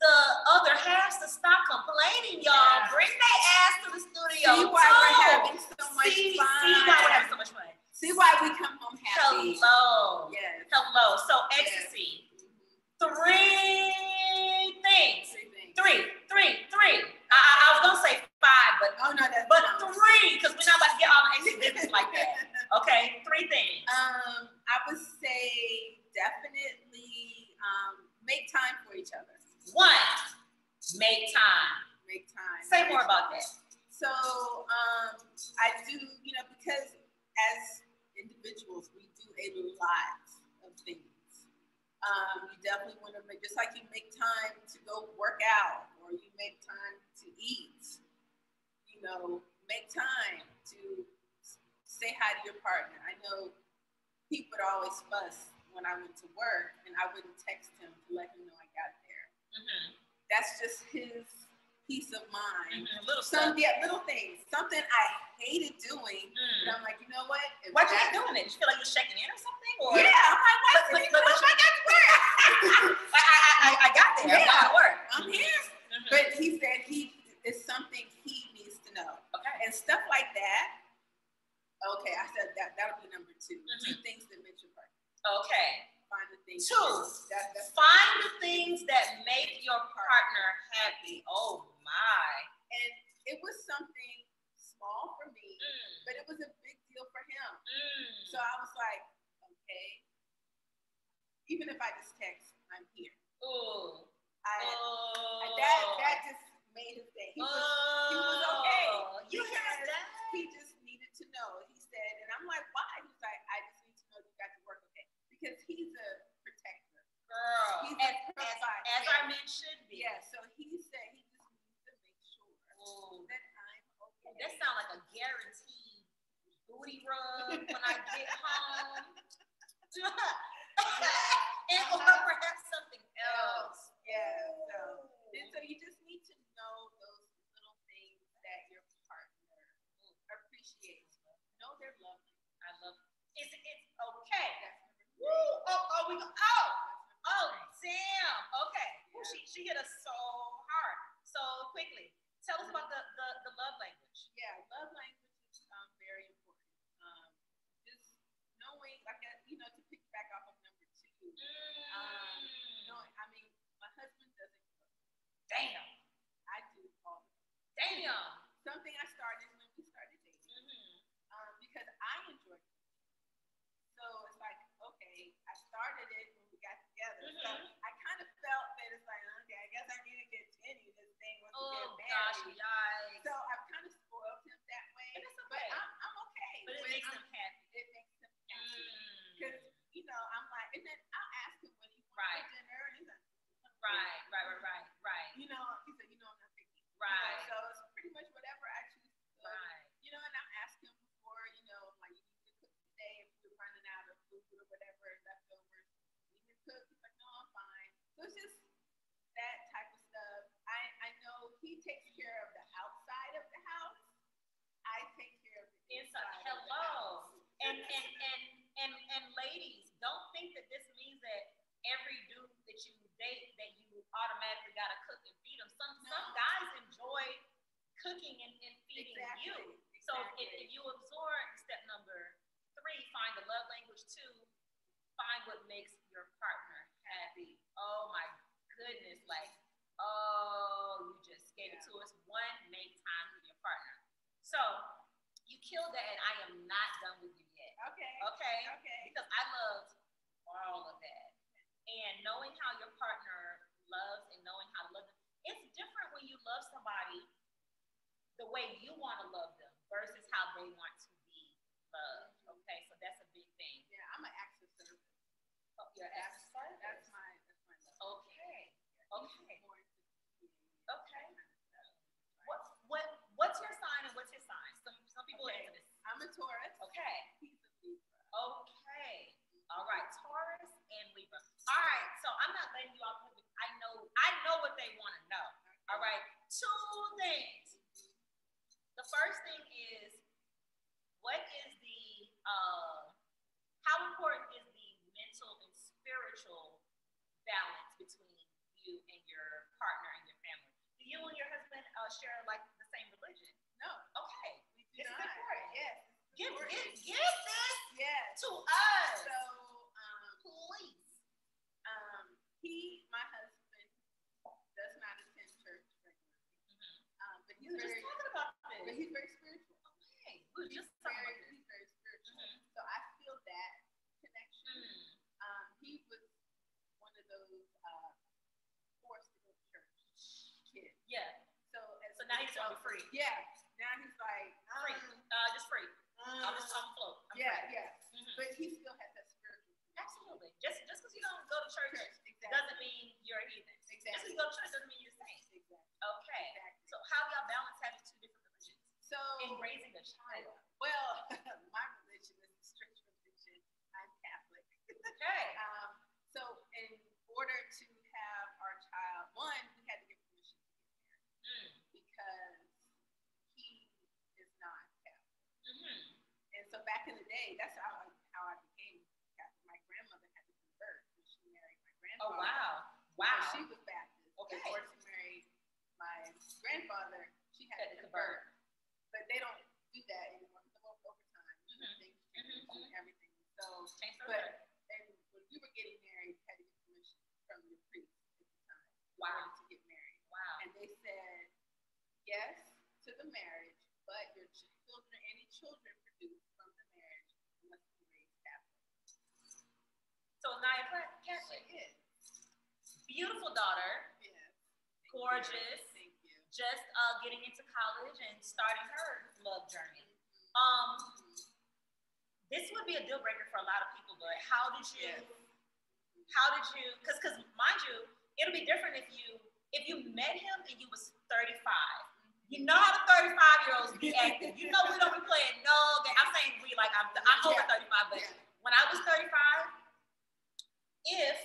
the other halves to stop complaining, y'all. Yeah. Bring their ass to the studio. See why we're having so much see, fun. see why we're having so much fun. See why we come home happy. Hello. Yes. Hello. So ecstasy. Three things. Three things. Three, three, three. I, I, I was gonna say five, but Oh no, that's but three, because we're not about to get all the extra like that. Okay, three things. Um, I would say definitely um, make time for each other. One, make time. Make time. Say more about that. So um, I do, you know, because as individuals, we do a lot of things. Um, you definitely want to make, just like you make time to go work out or you make time to eat, you know, make time to say hi to your partner. I know people would always fuss when I went to work and I wouldn't text him to let him know I got there. Mhm, That's just his peace of mind. mhm, Little. Some yeah, little things. Something I hated doing. Mm. But I'm like, you know what? If Why you doing it? Did you feel like you're shaking in or something? Or Yeah, I'm like, what? And and and and and ladies, don't think that this means that every dude that you date that you automatically gotta cook and feed them. Some some guys enjoy cooking and, and feeding exactly. you. So exactly. if, if you absorb step number three, find the love language. Two, find what makes your partner happy. Oh my goodness, like oh, you just gave it to us. One, make time with your partner. So you killed that, and I am not done with you. Okay. Okay, because I loved all of that, and knowing how your partner loves and knowing how to love them, it's different when you love somebody the way you want to love them versus how they want to be loved. Okay, so that's a big thing. Yeah, I'm an acts of service. Oh, your That's acts of service. That's my that's my love. Okay. He's Okay. more into community. Okay. What what what's your sign and what's his sign? Some some people Okay. are into this. I'm a Taurus. Okay. He's a Libra. Okay. All right. Taurus and Libra. All right. So I'm not letting you off. I know I know what they want to know. All right. Two things. The first thing is what is the uh how important is the mental and spiritual balance between you and your partner and your family? Do you and your husband uh, share like the same religion? No, Okay. we do This is important. Yes. Give, give, give this Yes. to us. So, um, Please. um, he, my husband, does not attend church regularly. Um, but We he's were just very, talking about but he's very spiritual. Okay. We were He's just talking very, about he's very spiritual. Mhm. So I feel that connection. Mm. Um, he was one of those uh, forced to go to church kids. Yeah. So So now he's gonna free. Yeah. Now he's like, Free. um, Uh, just free. um, I'll just I'm float. I'm yeah, free. yeah. Mhm. But he still has that spiritual. Absolutely. Just just because you don't go to church Church, exactly. doesn't mean you're a heathen. Just because Exactly. you go to church doesn't mean you're saint. Exactly. Okay. Exactly. So how y'all balance having two different religions So in child? Well, my religion is a strict religion. I'm Catholic. Okay. Um, so in order to have our child, one, we had to get permission to get married Mm. because he is not Catholic. Mm-hmm. And so back in the day, that's was chasing but, and when you were getting married, we had to get permission from the priest at the time. Wow. To get married. Wow. And they said yes to the marriage, but your children, any children produced from the marriage, must be raised Catholic. So Naya Catholic. She is. Beautiful daughter. Yes. Thank gorgeous. You. Thank you. Just uh, getting into college and starting her love journey. Mm-hmm. Um, this would be a deal breaker for a lot of people, but how did you? Yes. How did you? Because, because mind you, it'll be different if you if you met him and you was 35. You know how the 35 year olds be acting. You know we don't be playing no game. I'm saying we like I'm I'm over 35, but Yeah. when I was 35, if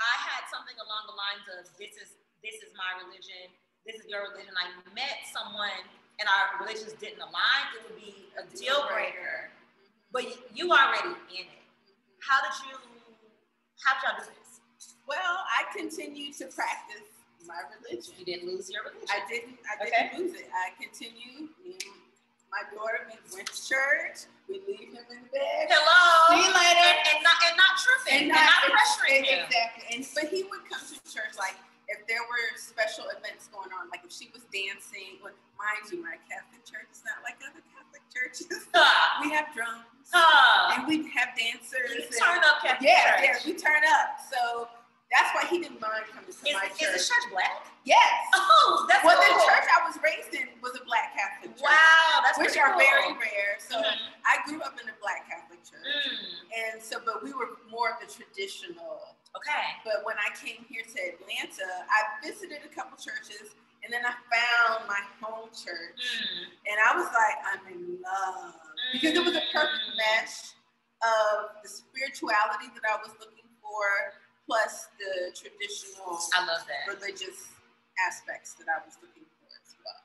I had something along the lines of this is this is my religion, this is your religion, I met someone and our religions didn't align, it would be a deal breaker. But you- already in it. How did you how did y'all do this? Well, I continued to practice my religion. You didn't lose your religion. I didn't. I didn't lose it. I continued, my daughter, we went to church. We leave him in the bed. Hello. See you later. And, and not and not tripping and not, pressuring him. Exactly. And but he would come to church like if there were special events going on, like if she was dancing. Well, mind you, my Catholic church is not like other Catholic churches. We have drums. And we have dancers. You and- up Catholic yeah, church. yeah, we turn up. So that's why he didn't mind coming to Is, my is the church black? yes. Oh, that's Well, cool. the church I was raised in was a black Catholic church. Wow, that's which are cool. very rare. So Mhm. I grew up in a black Catholic church. Mm, And so, but we were more of the traditional. okay. But when I came here to Atlanta, I visited a couple churches and then I found my home church. Mm, And I was like, I'm in love. Because it was a perfect Mm. mesh of the spirituality that I was looking for, plus the traditional I love that. religious aspects that I was looking for as well.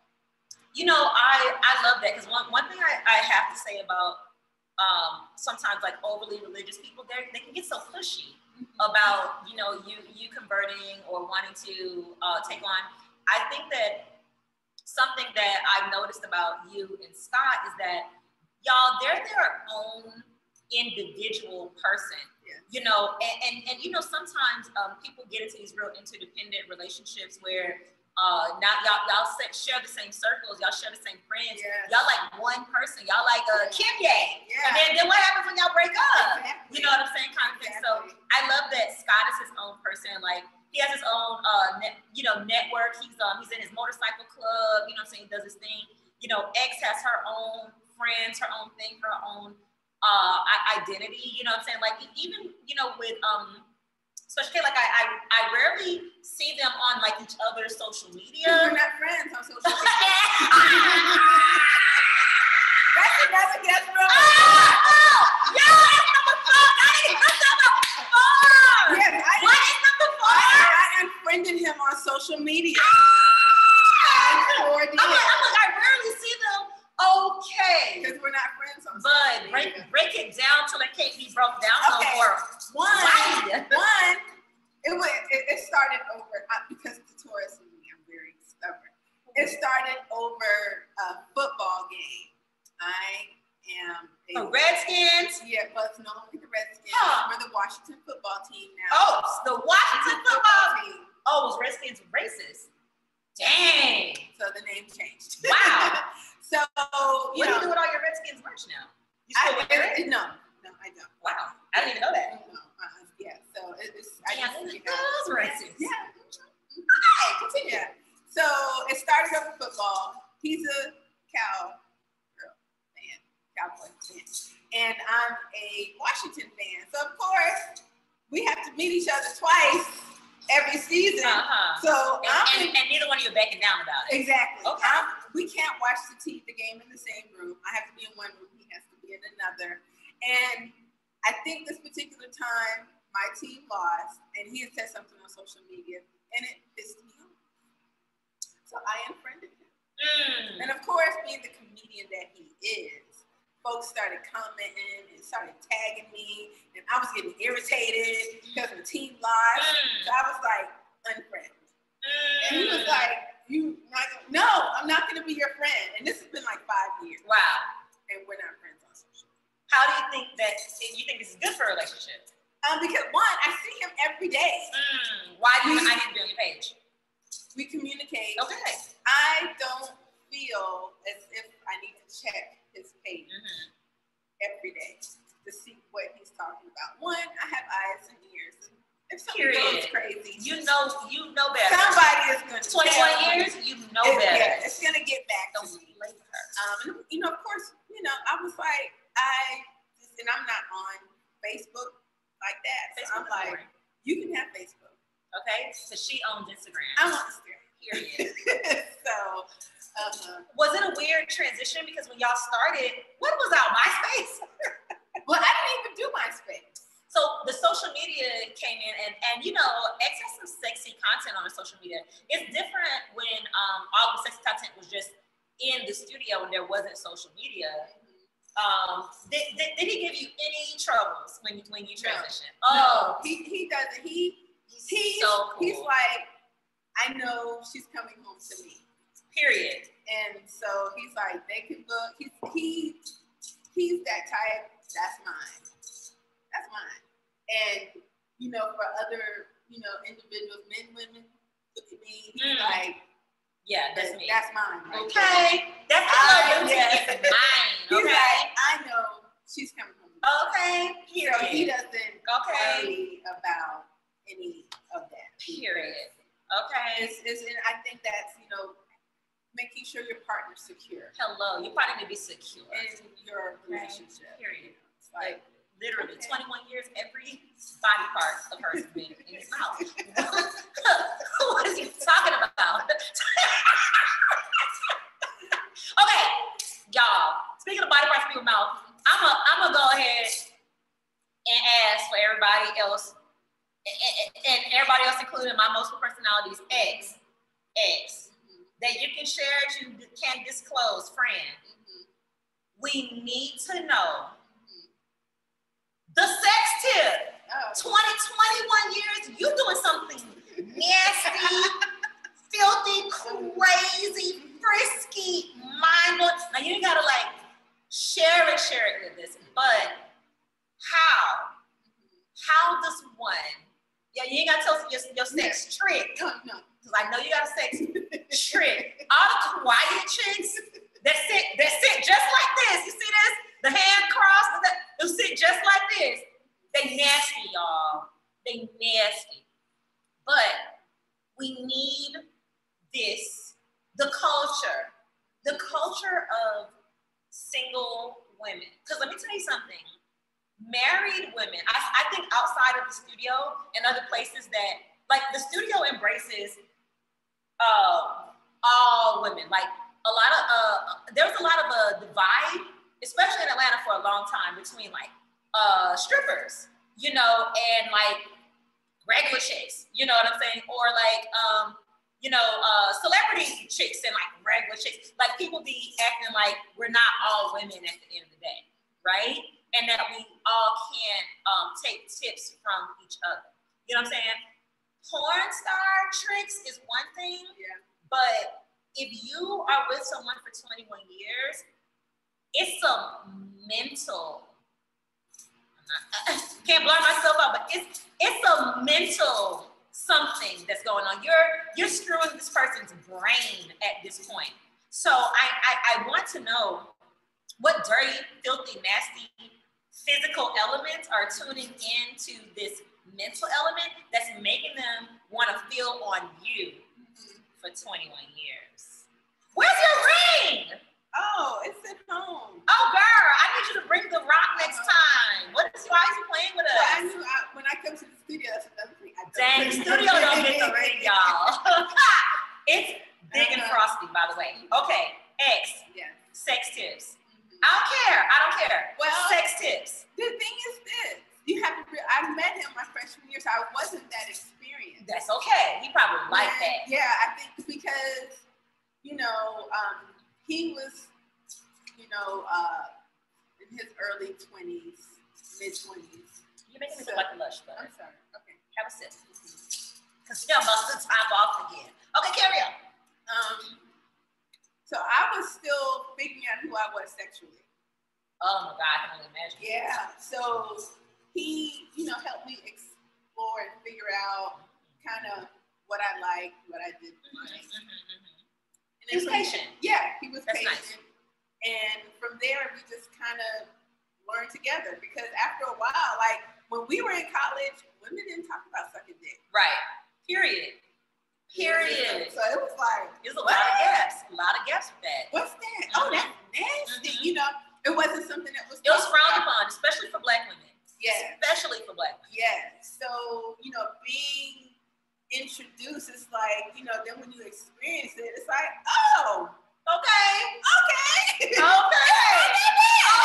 You know, I I love that because one one thing I, I have to say about um, sometimes like overly religious people, they they can get so pushy about you know you you converting or wanting to uh, take on. I think that something that I've noticed about you and Scott is that y'all they're their own individual person. Yeah. You know, and, and and you know sometimes um, people get into these real interdependent relationships where uh, now y'all y'all share the same circles, y'all share the same friends, Yes. y'all like one person, y'all like uh, Kim Ye. Yeah. And then, then what happens when y'all break up? Exactly. You know what I'm saying, kind of thing. So I love that Scott is his own person. Like he has his own, uh, net, you know, network. He's um, he's in his motorcycle club. You know, what I'm saying he does his thing. You know, X has her own friends, her own thing, her own uh identity. You know, what I'm saying like even you know with um, especially like I I, I rarely see them on like each other's social media. We're not friends on social media. That's another guest room. Yes, I, I, I unfriended him on social media. I sure did. Because we're not friends on But break, break it down till it can't be broke down no Okay. more. One, Right. one, it was it, it started over uh, because the Taurus in me, I'm very stubborn. It started over a football game. I am The Redskins. Yeah, but it's no longer the Redskins. Huh. We're the Washington football team now. Oh, the Washington football. team. Oh, was Redskins racist? Dang. So the name changed. Wow. so you What do you know, do with all your Redskins merch now? You I, still wear it? no, no, I don't. Wow. I didn't even know that. No, uh-uh, yeah. So it, it's I Yeah, just, you know, those racist. Yeah. Hey, continue. Yeah. So it started over football. He's a cow girl fan, cowboy fan, and I'm a Washington fan. So of course we have to meet each other twice every season. Uh-huh. So And, I'm and, and neither one of you are backing down about it. exactly. Okay. I'm, we can't watch the, t- the game in the same room. I have to be in one room. He has to be in another. And I think this particular time my team lost, and he had said something on social media, and it pissed me off. So I unfriended him. Mm. And of course, being the comedian that he is, folks started commenting and started tagging me, and I was getting irritated because the team lost. So I was like, unfriend. And he was like, you not no, I'm not gonna be your friend. And this has been like five years, wow. and we're not friends on social. How do you think that you think this is good for a relationship? Um, because one, I see him every day. Mm. Why do you I need to be on your page? We communicate. Okay. I don't feel as if I need to check his page Mhm. every day to see what he's talking about. One, I have eyes and ears. And if something Period. goes crazy, You know, you know better. somebody is going to 21 years, you know It's, better. yeah, it's going to get back Don't to me. blame her. Um, and, you know, of course, you know, I was like, I, and I'm not on Facebook like that. So Facebook I'm like, boring. you can have Facebook. Okay, so she owns Instagram. I'm on Instagram. Period. so, uh, Was it a weird transition because when y'all started, what was out MySpace? well, I didn't even do MySpace. So the social media came in, and and you know, X has some sexy content on the social media. It's different when um, all the sexy content was just in the studio and there wasn't social media. Um, did, did, did he give you any troubles when when you No. transitioned? No, Oh, he he doesn't. He he's, he's so cool. he's like, I know she's coming home to me, period. and so he's like, they can look. He's he he's that type. That's mine. That's mine. And you know, for other you know individuals, men, women, look at me. Mm. like, Yeah, that's me. That's mine. right. Okay, that's I- good. yes. Mine. Okay. like, I know she's coming home. to me. Okay. So he doesn't Okay. worry about any of that. Period. Okay. It's, it's, and I think that's, you know, making sure your partner's secure Hello. You probably need to be secure. in your relationship. Period. It's like, Literally, Okay. 21 years, every body part of hers has been in his mouth. what is he talking about? okay, y'all. Speaking of body parts in your mouth, I'm gonna I'm gonna go ahead and ask for everybody else, and, everybody else, including my multiple personalities, X, X, that you can share, that you can disclose, friend. Mm-hmm. We need to know the sex tip. oh, 20, 21 years, you doing something nasty, filthy, crazy, frisky, mind blowing. Now you ain't gotta like share it, share it with us, but how? How does one? Yeah, you ain't gotta tell us your, your sex trick, no, no. because I know you got a sex trick. All the quiet chicks that sit, that sit just like this. You see this? The hand crossed, they sit just like this. They nasty, y'all. They nasty. But we need this, the culture, the culture of single women. Because let me tell you something. Married women, I, I think outside of the studio and other places that, like the studio embraces uh, all women. Like a lot of, uh, there was a lot of a divide, especially in Atlanta for a long time between like uh, strippers, you know, and like regular chicks, you know what I'm saying? Or like, um, you know, uh, celebrity chicks and like regular chicks. Like people be acting like we're not all women at the end of the day, right? And that we all can um, take tips from each other. You know what I'm saying? Porn star tricks is one thing, Yeah. but if you are with someone for 21 years, it's a mental. I'm can't blur myself out, but it's it's a mental something that's going on. You're you're screwing this person's brain at this point. So I I, I want to know what dirty, filthy, nasty physical elements are tuning into this mental element that's making them want to feel on you for 21 years. Where's your ring? Oh, it's at home. Oh, girl, I need you to bring the rock next time. What is why is you playing with Well, I us? knew I, when I come to the studio, that's another thing. I don't Dang, the studio don't get the ring, y'all. it's big and frosty, by the way. Okay, X, Yeah. sex tips. Mhm. I don't care. I don't care. Well, sex tips. the thing is this: you have to. Re- I met him my freshman year, so I wasn't that experienced. That's okay. He probably liked And, that. Yeah, I think because you know um, he was, you know, uh, in his early twenties, mid twenties. You're making me So- feel like a lush, but I'm sorry. Okay. have a sip. Because you're about to top off again. Okay, carry on. Um, so I was still figuring out who I was sexually. Oh my God, I can only imagine. Yeah. So he, you know, helped me explore and figure out kind of what I liked, what I didn't Mhm, like. mhm, mhm. He was patient. Yeah, he was That's conversation. And from there, we just kind of learned together because after a while, like when we were in college, women didn't talk about sucking dick. Right. Period. Period. So it was like, There's a lot of gaps. A lot of gaps with that. what's that? Oh, that's nasty. Mhm. You know, it wasn't something that was. It was frowned upon, especially for black women. Yeah. Especially for black women. Yeah. So, you know, introduced, it's like, you know, then when you experience it, it's like, oh, Okay. okay. Okay. Okay.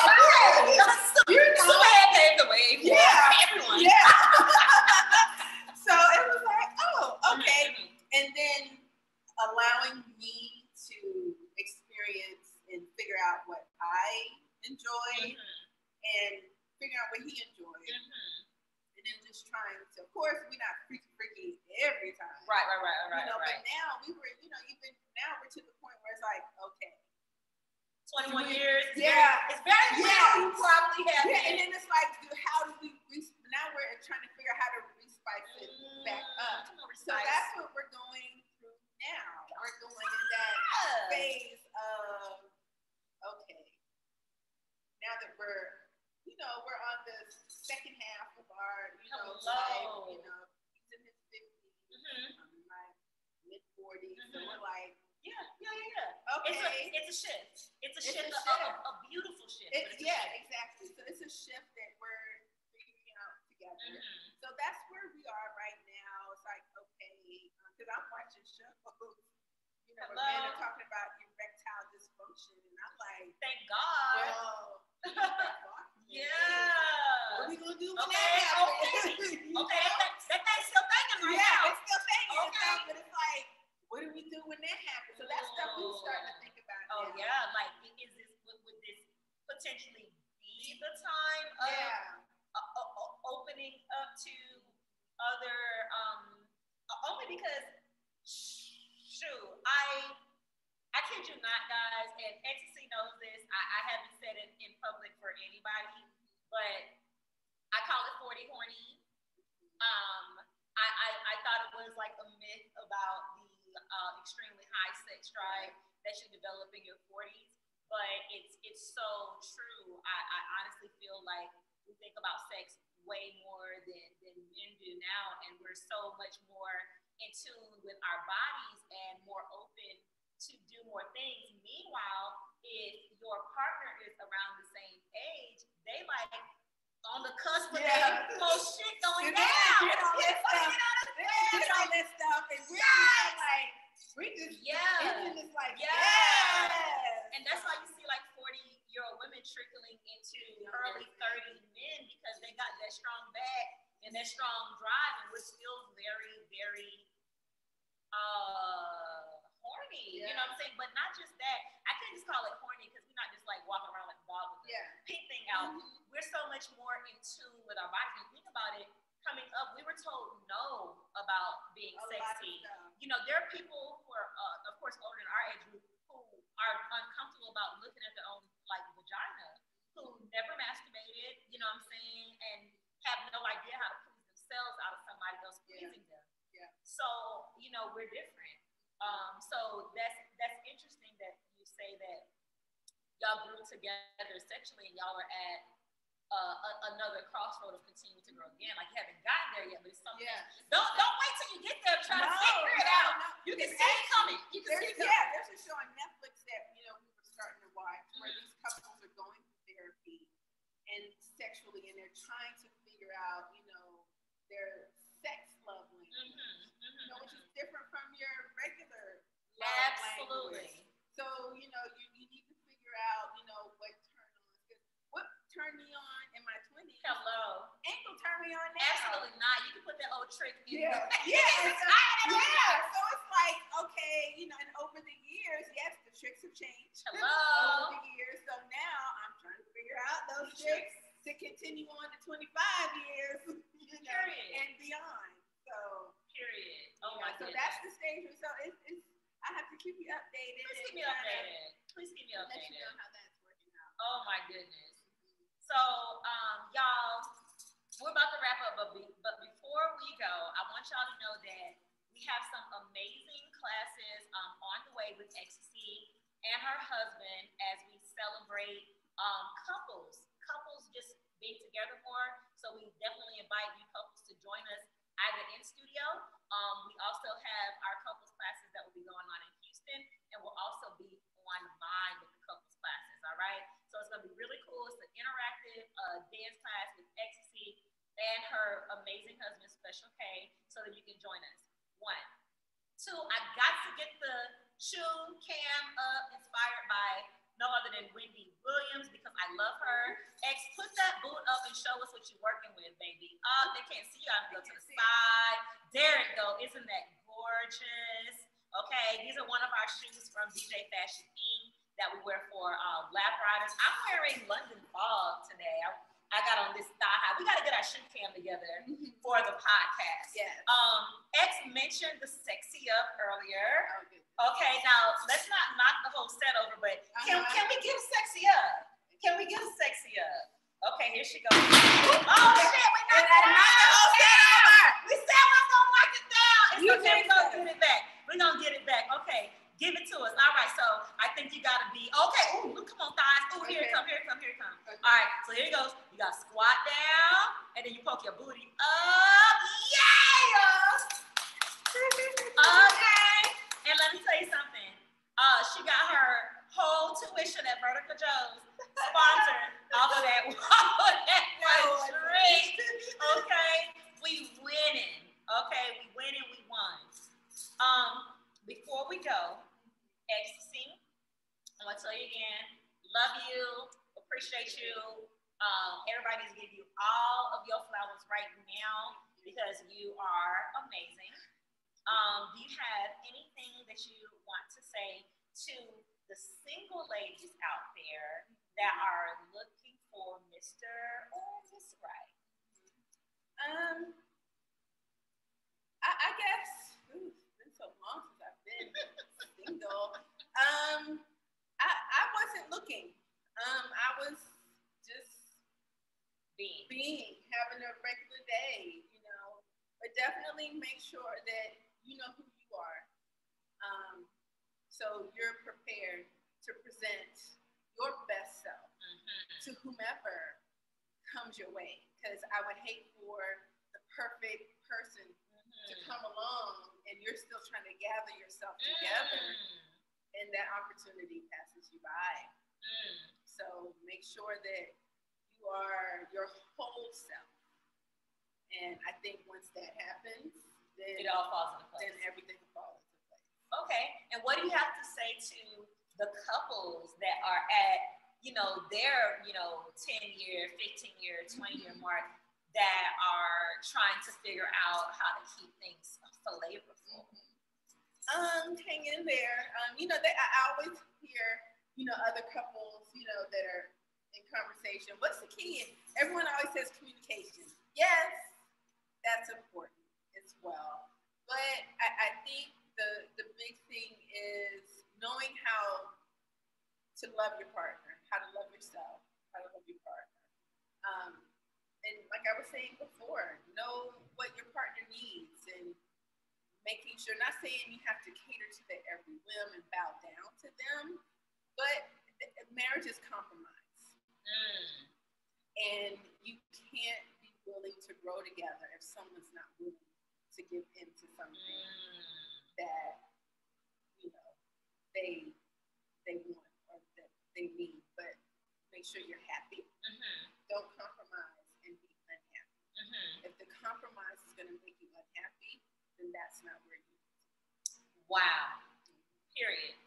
okay. You know. Somebody paved the way for Yeah. everyone. Yeah. so it was like, oh, okay. And then allowing me to experience and figure out what I enjoy Mhm. and figure out what he enjoyed. Mhm. And then just trying to, of course, we're not freaky every time. Right, right, right, You right, know, right. but now we were, you know, even now we're to the point where it's like, okay. 21 years. it's Yeah. It's very Yeah. little you probably have. Yeah, and then it's like, dude, how do we, re- now we're trying to figure out how to respice it back up. Mm, come on, So Spice. that's what we're going through now. We're going in that phase of okay. Now that we're, you know, we're on the second half of our, you know, Hello. life. You know, he's in his Mhm. I'm in my mid 40s so Mhm. we're like, Yeah, yeah, yeah, yeah. okay, It's a, it's a shift. It's a It's shift, a, shift. a, a beautiful shift. it's, it's yeah, shift. exactly. So it's a shift that we're figuring out together. Mhm. So that's where we are right now. It's like, okay, because I'm watching shows, you know, where men are talking about erectile dysfunction, and I'm like, Thank God. well, we need that fuck. yeah. What are we gonna do when Okay, that happens? okay. Okay, that, that thing's still thinking right yeah, now. it's still thinking, Okay. okay. but it's like, what do we do when that happens? So that's stuff we're starting to think about. Oh now. yeah, like is this would, would this potentially be the time of yeah, o- o- o- opening up to other um uh, only because shoot I I kid you not guys and ecstasy knows this. I, I haven't said it in public for anybody but I call it 40 horny. Um I, I, I thought it was like a myth about the uh, extremely high sex drive that you develop in your 40s but it's it's so true. I, I honestly feel like we think about sex way more than, than men do now, and we're so much more in tune with our bodies and more open to do more things. Meanwhile, if your partner is around the same age, they like on the cusp of Yeah. their whole shit going down. get all that You stuff. know what I'm Yeah, saying? get all that stuff, and we're Yes. like, we just, Yeah. engine is like, Yeah. yes. And that's why you see like 40 year old women trickling into early 30 men because they got that strong back and that strong drive, and we're still very, very uh horny. You know what I'm saying? But not just that. I can't just call it horny because we're not just like walking around like a dog with the Yeah. pink thing out. We're so much more in tune with our bodies. Think about it. Coming up, we were told no about being A sexy you know, there are people who are, uh, of course, older than our age group who are uncomfortable about looking at their own like vagina, who never masturbated, you know what I'm saying, and have no idea how to please themselves out of somebody else Yeah. pleasing them. Yeah. So, you know, we're different. Um, so that's that's interesting that you say that y'all grew together sexually and y'all are at uh, a, another crossroad of continuing to grow again. Like you haven't gotten there yet, but it's something. Yeah. Don't don't wait till you get there to try to No, figure it no, out. no. You can see it coming. You can see it coming. yeah, there's a show on Netflix that you know we were starting to watch where Mhm. these couples are going through therapy and sexually, and they're trying to figure out, you know, their sex love language, Mhm, mhm, you know, which is different from your regular love language. Absolutely. So you know, you, you need to figure out, you know, what turn on. What turned me on in my twenties Hello. ain't gonna turn me on now. Absolutely not. You can put that old trick in. Yeah, yeah, It's so, yeah. So it's like, okay, you know, and over the years, yes, the tricks have changed. Hello. Over the years, so now I'm trying to figure out those New tricks to continue on to 25 years, you know, Period. and beyond. So, Period. Oh you my so goodness. that's the stage. So it's, I have to keep you updated. Please keep me updated. Please keep me Let you updated. know how that's working out. Oh my goodness. So, um, y'all, we're about to wrap up, but, be, but before we go, I want y'all to know that we have some amazing classes um, on the way with Ecstasy. and her husband as we celebrate um, couples, couples just being together more. So we definitely invite you couples to join us either in studio. Um, we also have our couples classes that will be going on in Houston, and we'll also be online with the couples classes. All right. So it's going to be really cool. It's an interactive uh, dance class with Ecstasy and her amazing husband, Special K, so that you can join us. One. Two, I got to get the shoe cam up inspired by no other than Wendy Williams because I love her. X, put that boot up and show us what you're working with, baby. Oh, they can't see you. I have to go to the side. Derek, it go. Isn't that gorgeous? Okay, these are one of our shoes from DJ Fashion Inc. that we wear for uh, lap riders. I'm wearing London Fog today. I, I got on this thigh high. We got to get our shoe cam together Mm-hmm. for the podcast. Yes. Um, X mentioned the sexy up earlier. Oh. Okay, now let's not knock the whole set over, but can, Uh-huh. can we a sexy up? Can we get a sexy up? Okay, here she goes. Oh shit, we knocked it And I knocked the whole set over. We said we was gonna knock it down. It's You okay, we're gonna get it back. We're gonna get it back. Okay, give it to us. All right, so I think you gotta be okay. Ooh, look, come on, thighs. Ooh, here it Okay. come, here it come, here it come. Okay. All right, so here it goes. You gotta squat down, and then you poke your booty up. Yeah! Okay. And let me tell you something. Uh, she got her whole tuition at Vertical Joe's sponsored off of that, off of that one drink. Okay. We winning. Okay. We winning. We won. Um, before we go, ecstasy. I want to tell you again, love you, appreciate you. Um, everybody needs you all of your flowers right now because you are amazing. Um, do you have anything that you want to say to the single ladies out there that are looking for Mr. or Miss Right? Um, I, I guess. Ooh, it's been so long since I've been single. Um, I I wasn't looking. Um, I was just Being. being having a regular day, you know. But definitely make sure that you know who you are. Um, so you're prepared to present your best self Mhm. to whomever comes your way. Because I would hate for the perfect person to Mhm. come along and you're still trying to gather yourself together Mm. and that opportunity passes you by. Mm. So make sure that you are your whole self. And I think once that happens, then, It all falls into place then everything falls into place. Okay. And what do you have to say to the couples that are at, you know, their, you know, 10 year, 15 year, 20 year mark that are trying to figure out how to keep things flavorful? Um, hang in there. Um, you know, they, I always hear, you know, other couples, you know, that are in conversation. What's the key? Everyone always says communication. Yes, that's important as well. But I, I think the the big thing is knowing how to love your partner, how to love yourself, how to love your partner. Um, and like I was saying before, know what your partner needs and making sure, not saying you have to cater to their every whim and bow down to them, but marriage is compromise. Mm. And you can't be willing to grow together if someone's not willing to give in to something Mm. that, you know, they they want or that they need. But make sure you're happy. Mhm. Don't compromise and be unhappy. Mhm. If the compromise is going to make you unhappy, then that's not where you Wow. Period.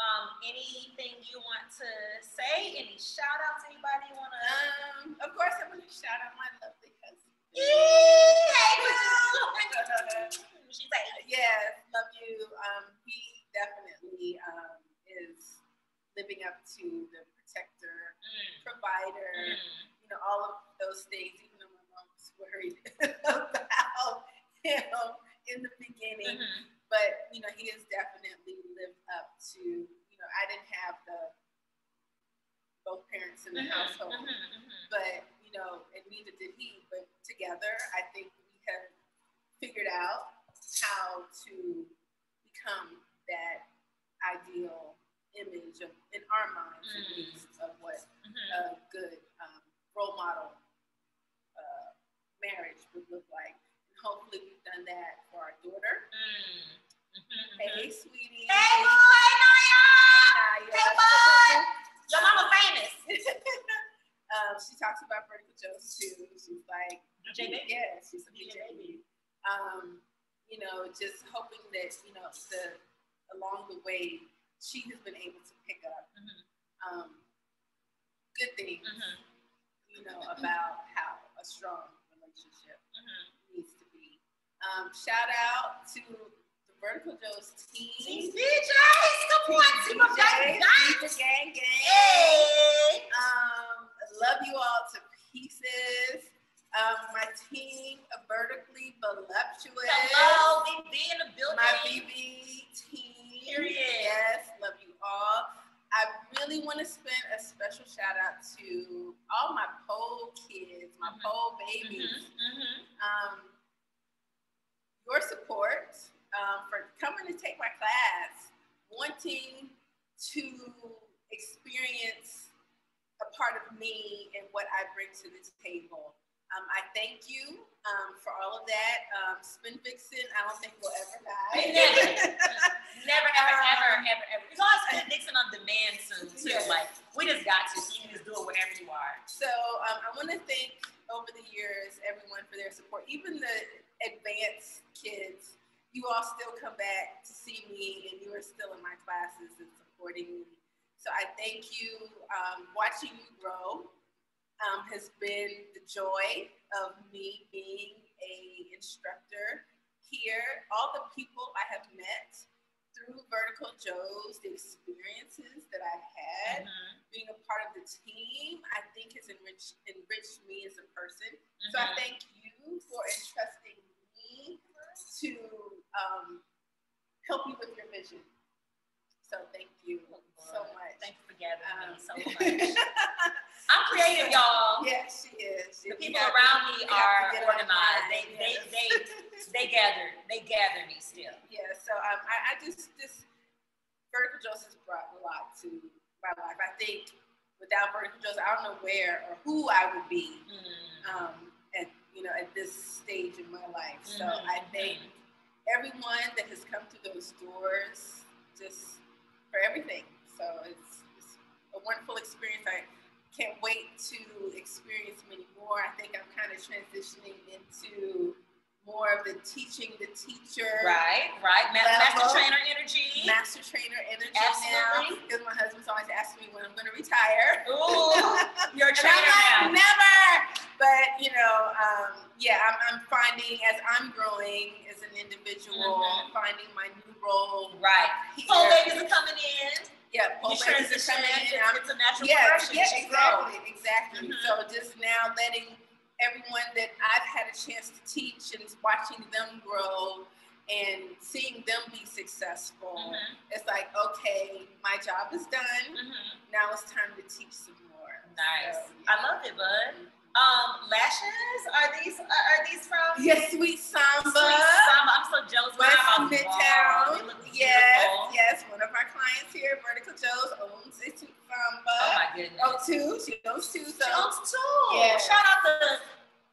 Um, anything you want to say? Any shout outs? Anybody you want to? Um, of course, I'm going to shout out my lovely cousin. hey, boo! She say, yes, love you. Um, he definitely um, is living up to the protector, mm, provider, mm, you know, all of those things, worried about him in the beginning. mhm, But, you know, he has definitely lived up to, you know, I didn't have the both parents in the mhm, household. mhm, mhm. but you know, and neither did he. But together, I think we have figured out how to become that ideal image of, in our minds, at Mm. least, of what Mhm. a good um, role model marriage would look like. And hopefully, we've done that for our daughter. Mm. Hey, sweetie. Hey, boy, Naya! Naya. Hey, boy! Your mama famous. um, she talks about Vertical Joe's too. She's like, VJ Baby. yeah, she's a VJ baby. Um, you know, just hoping that you know the along the way she has been able to pick up Mhm. um, good things. Mhm. You know about how a strong relationship Mhm. needs to be. Um, shout out to the Vertical Joe's team. These VJs, come on, my VJs, gang gang. Hey! Um, love you all to pieces. Um, my team, vertically voluptuous. Hello, BB in the building. My BB team. Period. Yes, love you all. I really want to spend a special shout out to all my pole kids, my Mhm. pole babies. Mhm, mhm. Um, your support um, for coming to take my class, wanting to experience a part of me and what I bring to the table. Um, I thank you um, for all of that. Um, Spin Vixen, I don't think we'll ever die. Never. Never, ever, Um, ever, ever, ever. We're gonna Spin Vixen on demand soon too. Yes. Like we just got to. You can just do it whenever you are. So um, I want to thank over the years everyone for their support, even the advanced kids. You all still come back to see me, and you are still in my classes and supporting me. So I thank you. Um, watching you grow um, has been the joy of me being a instructor here. All the people I have met through Vertical Joe's, the experiences that I've had Mhm, being a part of the team, I think has enriched enriched me as a person. So I mhm. thank you for entrusting me to um, help you with your vision. So thank you so much. Thank you for gathering Um, me so much. I'm creative, y'all. yes, she is. The people around me we have to are organized. They, they, yes. they, they gather, they gather me still. yeah. So um, I, I just this Vertical has brought a lot to my life. I think without Vertical Joe's, I don't know where or who I would be. Mm. um, you know at this stage in my life. So Mhm, I thank everyone that has come through those doors just for everything. So it's, it's a wonderful experience. I can't wait to experience many more. I think I'm kind of transitioning into more of the teaching the teacher Right, right. Level. Master trainer energy. master trainer energy Absolutely. now because my husband's always asking me when I'm going to retire. Ooh, you're a trainer like, now. never. But you know, um, yeah, I'm, I'm finding as I'm growing as an individual, Mhm. finding my new role Right. Pole babies are coming in. yeah, pole babies are coming in. It's, it's a natural yeah, progression. yeah, exactly, exactly. Mhm. So just now letting everyone that I've had a chance to teach and watching them grow and seeing them be successful, Mhm, it's like, okay, my job is done. mhm. Now it's time to teach some more. Nice. So, I love it, bud. Um, lashes are these are, are these from Yes, sweet samba. Sweet Samba? I'm so jealous. West Midtown. Yes, beautiful. yes. One of our clients here, Vertical Joe's, owns a samba. Oh my goodness. Oh, two. She owns two. So She owns two. Yeah. Shout out to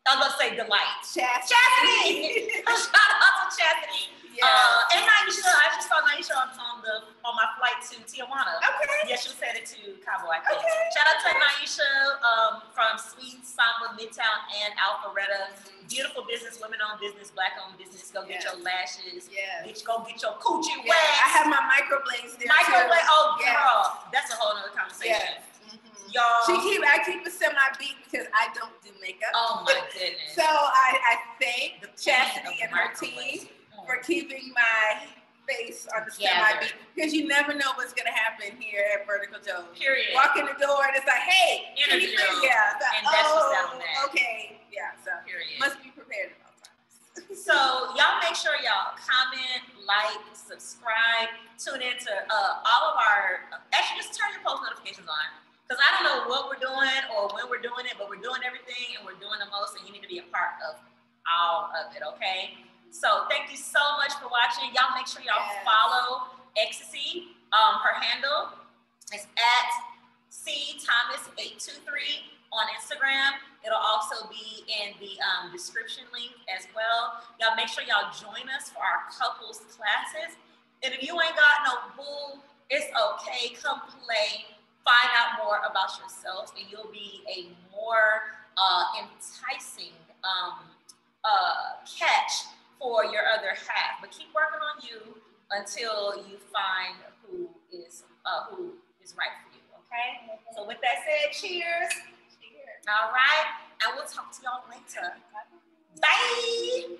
I was gonna say delight. Chastity. Chastity. Shout out to Chastity. Yeah. Uh, and Naisha, I just saw Naisha on, on the on my flight to Tijuana. okay. Yeah, she was headed to Cabo, I think. Okay. Shout out to Naisha um, from Sweet Samba Midtown and Alpharetta. Beautiful business, women owned business, black owned business. Go get Yeah. your lashes. Yeah. Get, go get your coochie Yeah, I have my microblades there Microwave. too. Oh, Yeah. girl. That's a whole other conversation. Yes. Mhm. Y'all. She keep I keep a semi beat because I don't do makeup. oh, my goodness. So I, I thank The Chastity and her team. For keeping my face on the Together. semi beat because you never know what's gonna happen here at Vertical Joe's. Period. Walk in the door and it's like, hey, Interview. Yeah. Like, And that's oh, that. Okay. Yeah. So Period. must be prepared at all times. So y'all make sure y'all comment, like, subscribe, tune in to uh, all of our. Actually, just turn your post notifications on because I don't know what we're doing or when we're doing it, but we're doing everything and we're doing the most, and you need to be a part of all of it. Okay. So thank you so much for watching. Y'all make sure y'all Yes. follow Ecstasy. Um, her handle is at C Thomas 823 on Instagram. It'll also be in the um, description link as well. Y'all make sure y'all join us for our couples classes. And if you ain't got no boo, it's okay. Come play. Find out more about yourself, and you'll be a more uh, enticing um, uh, catch for your other half. But keep working on you until you find who is uh, who is right for you. Okay. So with that said, cheers. Cheers. All right, and we'll talk to y'all later. Bye.